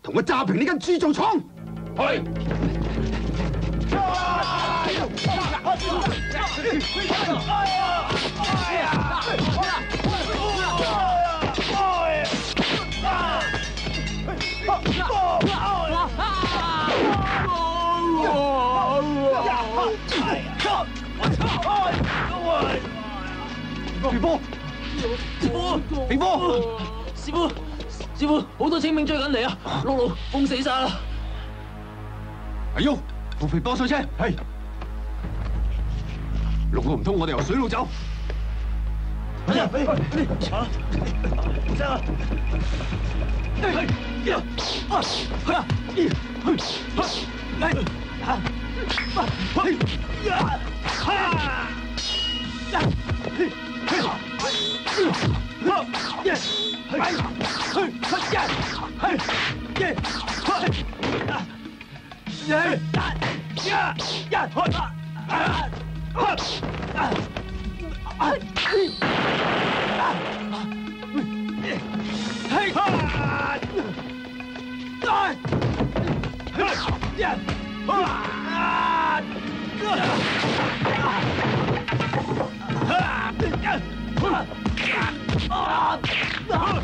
同我炸平呢間豬做倉。係。皮波，師傅，皮波，師傅，師傅，好多清兵追緊嚟啊！陸路封死晒啦！阿旭，扶肥波上車。係。陸路唔通，我哋由水路走。快啲，快啲，快啲！真啊！係呀，啊，係啊，呀，嘿，嘿，好，一，嘿，嘿，快，一，嘿，一，快，啊，一，一，一，快，啊，啊，快，啊，啊，嘿，啊，大，快，一，啊，啊，啊。啊！啊！啊！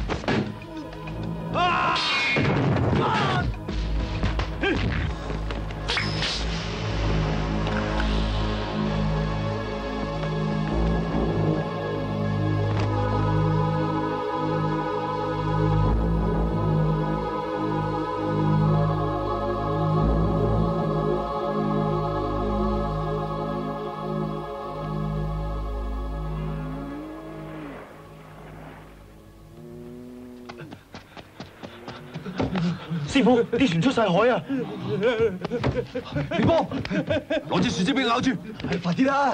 啊！啊！嘿！師傅，啲船出晒海啊！烈波，攞支樹枝俾佢咬住，快啲啦！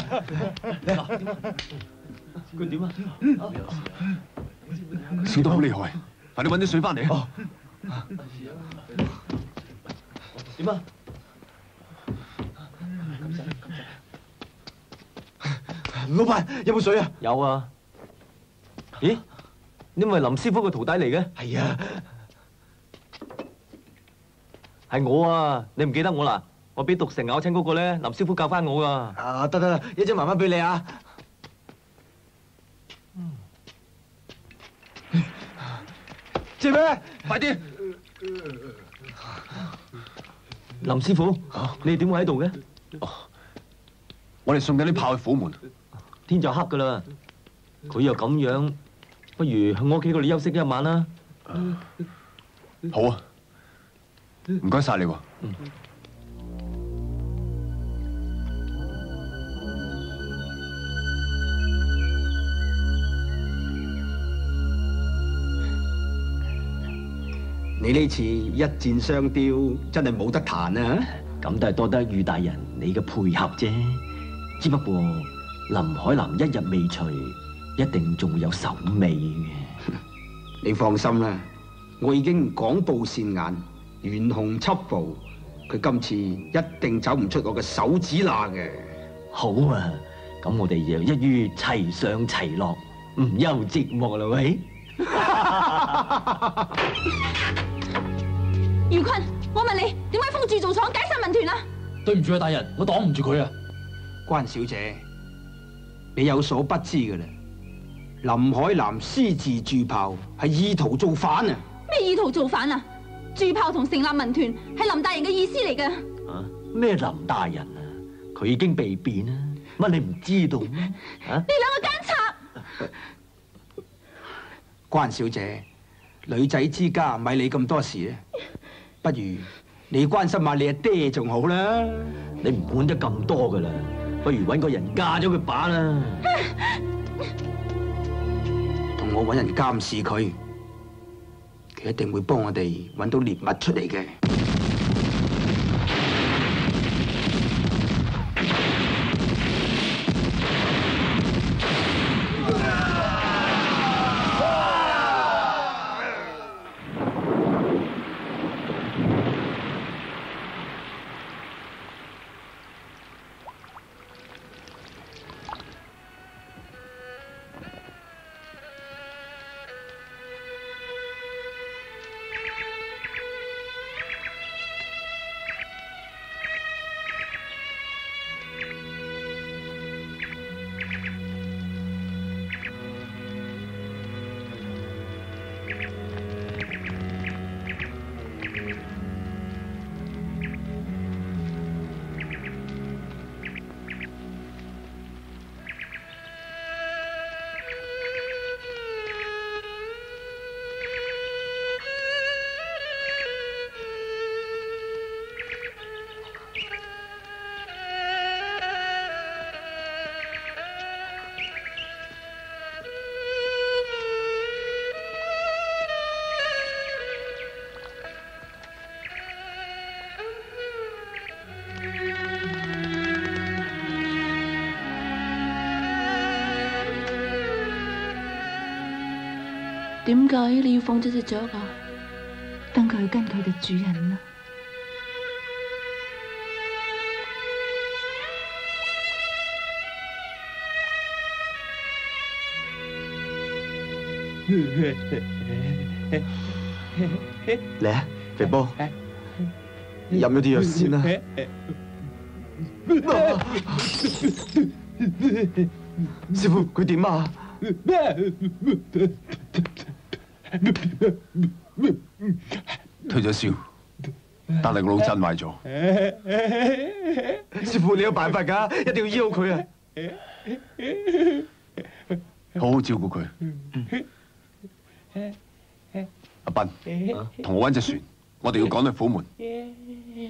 佢點啊？燒得好厲害，快啲揾啲水翻嚟啊！點啊？老闆有冇水啊？有啊。咦？你咪林師傅個徒弟嚟嘅？係啊。係我啊！你唔記得我啦？我俾毒蛇咬親嗰個咧，林師傅教翻我噶。啊，得得啦，一陣慢慢俾你啊。借咩？快啲！林師傅，你哋點會喺度嘅？我哋送緊啲炮去虎門。天就黑噶啦，佢又咁樣，不如去我屋企嗰度休息一晚啦。好啊。唔該晒你喎。你呢次一箭雙雕，真係冇得彈啊！咁都係多得余大人你嘅配合啫。只不過林海南一日未除，一定仲會有手尾嘅。你放心啦，我已經廣布線眼。懸紅緝捕，佢今次一定走唔出我嘅手指罅嘅。好啊，咁我哋就一於齊上齊落，唔憂寂寞啦喂。余坤，我問你，點解封住造廠解散民團啊？對唔住啊，大人，我擋唔住佢啊。關小姐，你有所不知嘅啦，林海南私自铸炮，係意圖造反啊！咩意圖造反啊？鑄炮同成立民團係林大人嘅意思嚟㗎。啊，咩林大人啊？佢已經被變啦，乜你唔知道咩？啊！你兩個奸賊！關小姐，女仔之家咪理咁多事啊？不如你關心下你阿爹仲好啦。你唔管得咁多噶啦，不如搵個人嫁咗佢把啦。同我搵人監視佢。一定会帮我哋揾到猎物出嚟嘅。點解你要放咗只雀啊？等佢跟佢嘅主人啦。嚟啊，肥波！饮咗啲药先啦。师傅，佢点啊？退咗燒，但係個腦震壞咗。師傅，你有辦法㗎，一定要醫好佢啊！好好照顧佢。阿斌，同我揾隻船，我哋要趕去虎門。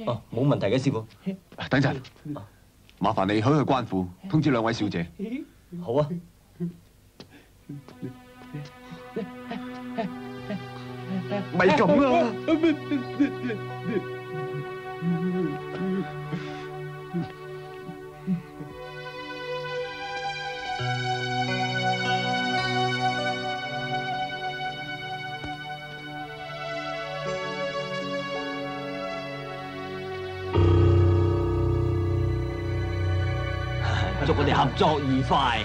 哦，冇問題嘅，師傅。等陣，麻煩你去去關府通知兩位小姐。好啊。咪咁啦！祝我哋合作愉快，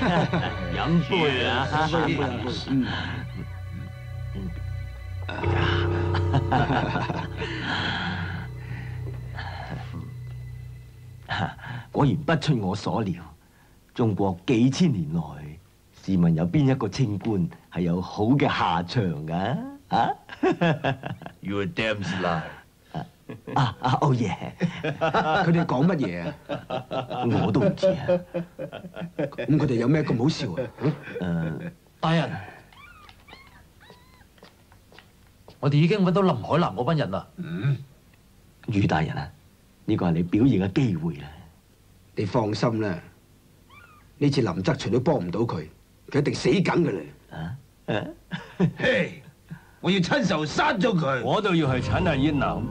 飲杯啊！果然不出我所料，中國幾千年來，試問有邊一個清官係有好嘅下場㗎？啊？You damn lie！啊啊欧爷！佢哋講乜嘢啊？我都唔知啊。咁佢哋有咩咁好笑啊？誒，大人，我哋已經揾到林海南嗰班人啦。嗯，余大人啊，呢個係你表現嘅機會啦。你放心啦，呢次林則徐都幫唔到佢，佢一定死梗噶啦。啊？嘿，我要親手殺咗佢。我都要去產下熱鬧。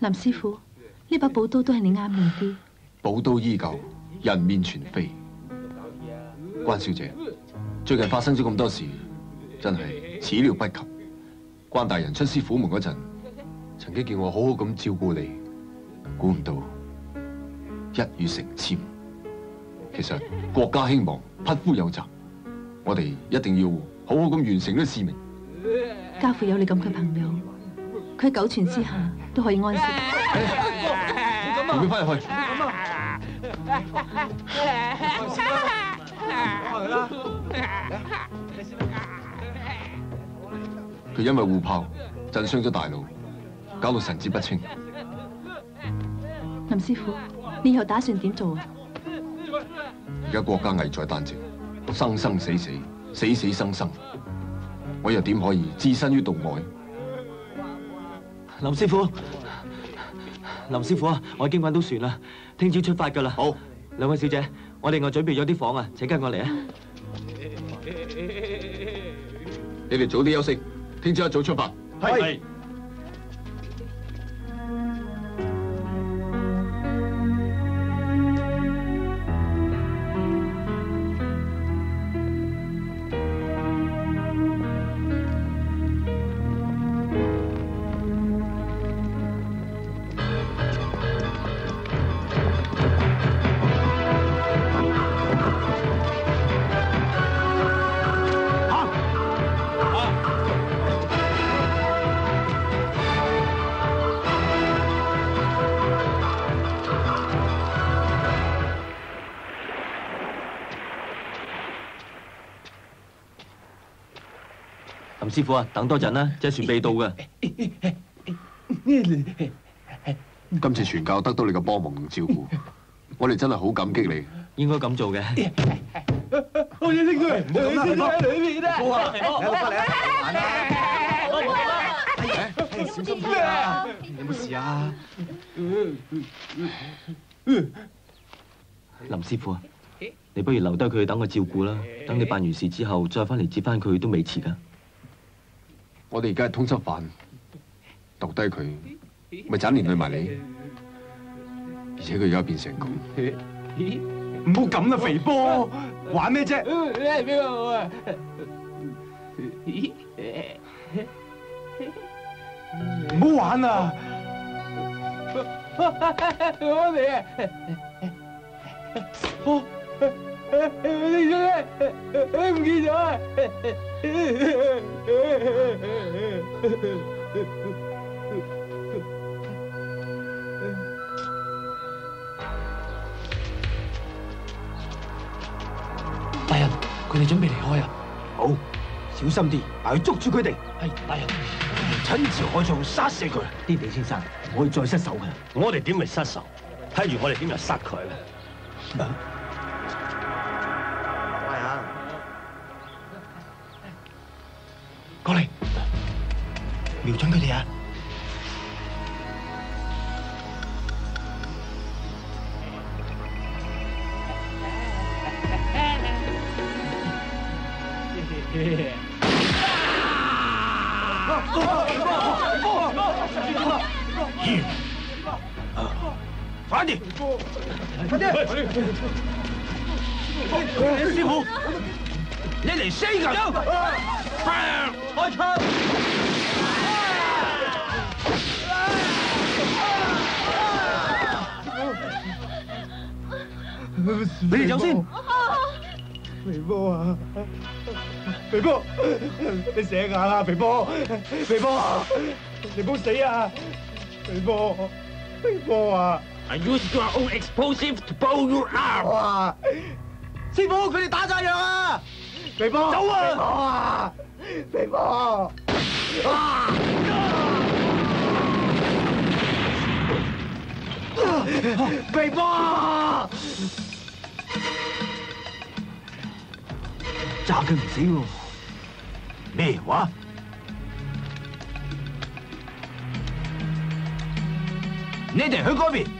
林師傅，呢把寶刀都係你啱用啲。寶刀依旧，人面全非。關小姐，最近發生咗咁多事，真係始料不及。關大人出師虎門嗰陣，曾經叫我好好咁照顧你，估唔到一語成讖。其實國家興亡，匹夫有責，我哋一定要好好咁完成呢個使命。家父有你咁嘅朋友，佢喺九泉之下都可以安息。同佢翻入去。佢因為互炮震傷咗大腦，搞到神志不清。林師傅，你以後打算點做啊？而家國家危在旦夕，生生死死，死死生生，我又點可以置身於度外？林師傅，林師傅啊，我已經揾到船啦，聽朝出發噶啦。好，兩位小姐，我另外準備咗啲房啊，請跟我嚟啊！你哋早啲休息，聽朝一早出發。係。林師傅啊，等多陣啦，隻船未到嘅。今次傳教得到你嘅幫忙同照顧，我哋真係好感激你。應該咁做嘅。我嘢，星佢，唔好咁啦你先喺裏面啊！好啊，嚟翻嚟啊，玩啦！小心啲啊！有冇事啊？林師傅啊，你不如留低佢等我照顧啦。等你辦完事之後，再翻嚟接翻佢都未遲噶。我哋而家系通缉犯，毒低佢，咪就连累埋你。而且佢而家变成咁，唔好咁啦，肥波，玩咩啫？你系边个啊？唔好玩啊！我哋。唔见咗啊大人佢哋准备离开啊。好小心啲快去捉住佢哋。系大人。亲自海上杀死佢。啊啲李先生唔可以再失手嘅。我哋点嚟失手？睇住我哋点样杀佢。啦啊？过嚟，瞄准佢哋啊！啊！快啲！快啲！师傅。你嚟死噶走开枪你哋走先。肥波啊。肥波。你醒下啦肥波。肥波。肥波死啊。肥波。肥波啊。I used to are exposive to blow you out 啊师傅佢哋打炸药啊。肥波，走啊！肥波啊！肥波啊！肥波，炸佢唔死喎？咩话？你哋去嗰边。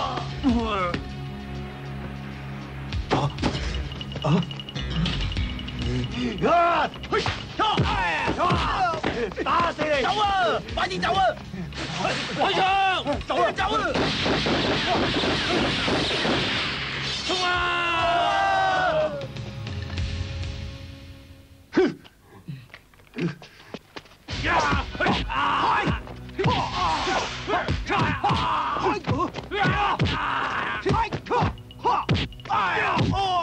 啊啊嘿哎打死你走啊快点走啊快枪走啊走啊冲啊啊哼呀嘿啊嘿嘿呀呀啊哎呀哦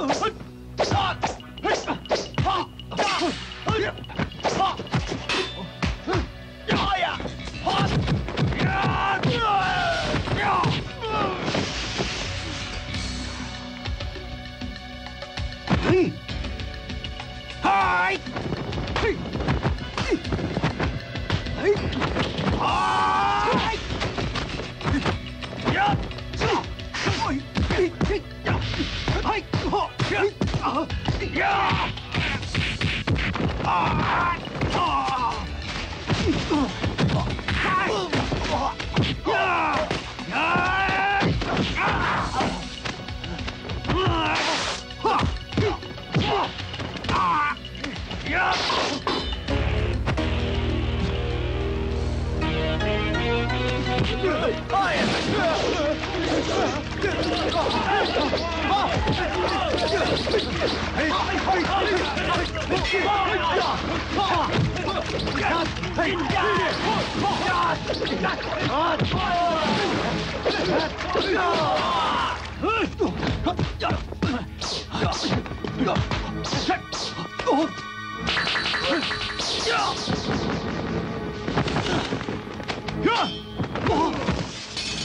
Hey! Hey! Hey! Ah! 好呀啊啊啊呀呀呀呀呀呀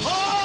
Oh!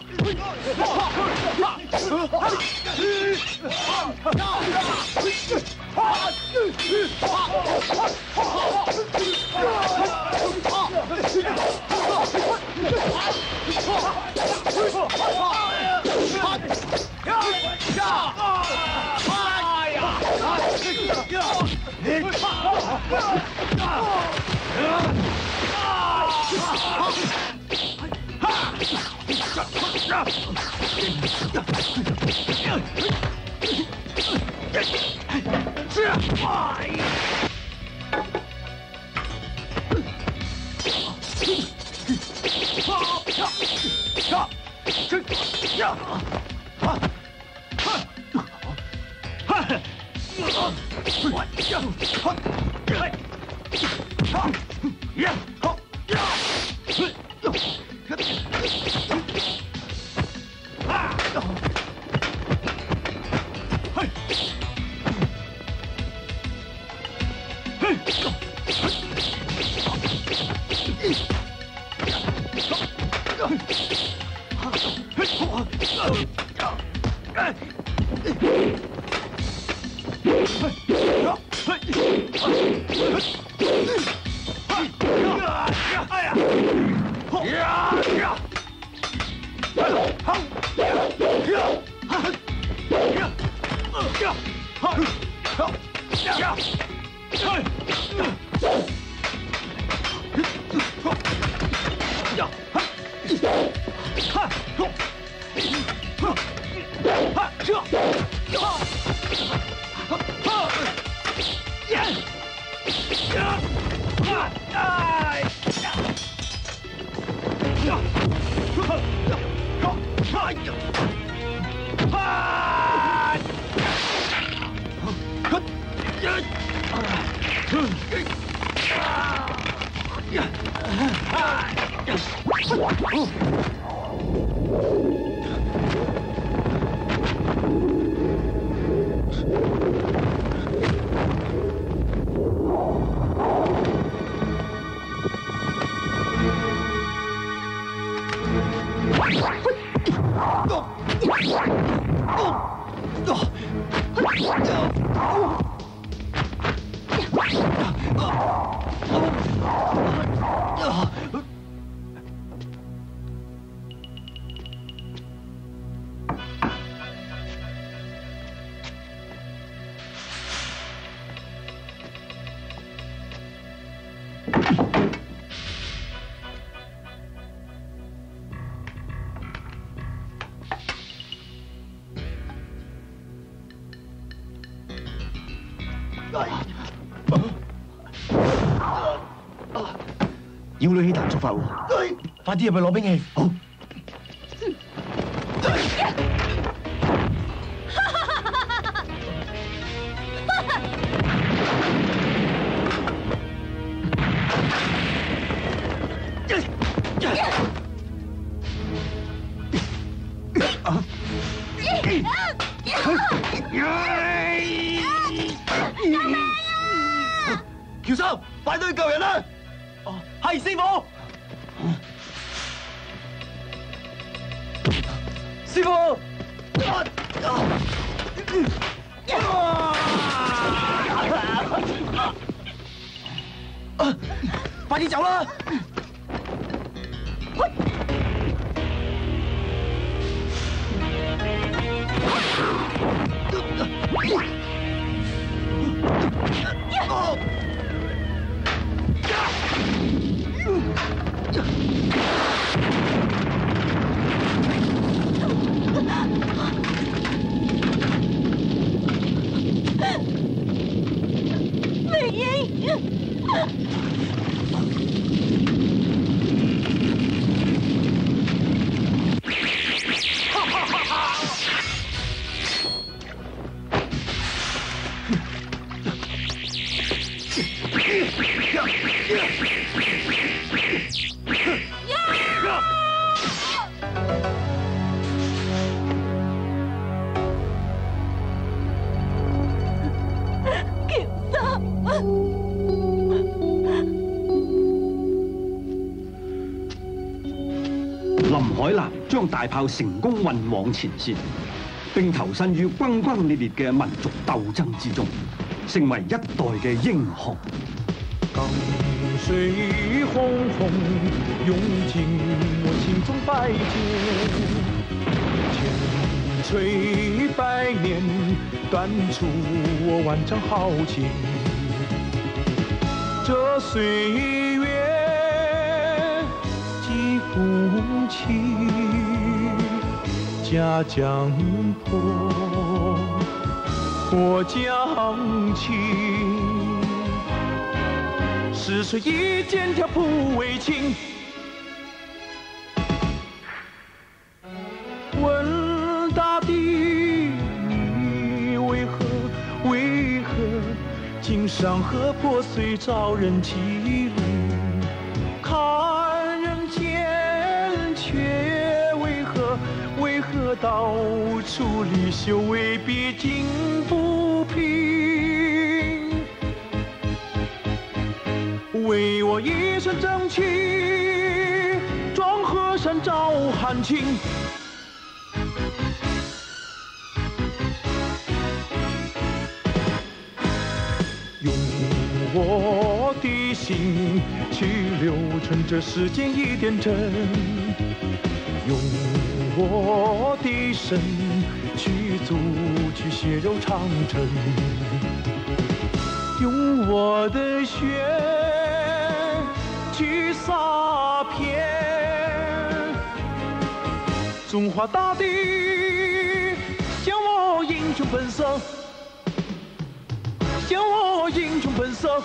Oh! Yeah! 啊！啊妖女起壇觸發喎，快啲入去攞兵器。大炮成功運往前線，並投身於轟轟烈烈嘅民族鬥爭之中，成為一代嘅英雄。江水轰轰涌进我心中百劫，千锤百炼断出我万丈豪情。这岁月几风起，家乡破，我将倾。是谁一剑挑破为情？问大地，你为何为何经山河破碎遭人欺辱？到处离修为毕竟不平？为我一身正气，壮河山照汗青。用我的心去留存这世间一点真，用的身去阻去血肉长城，用我的血。去洒遍中华大地，向我英雄本色，向我英雄本色。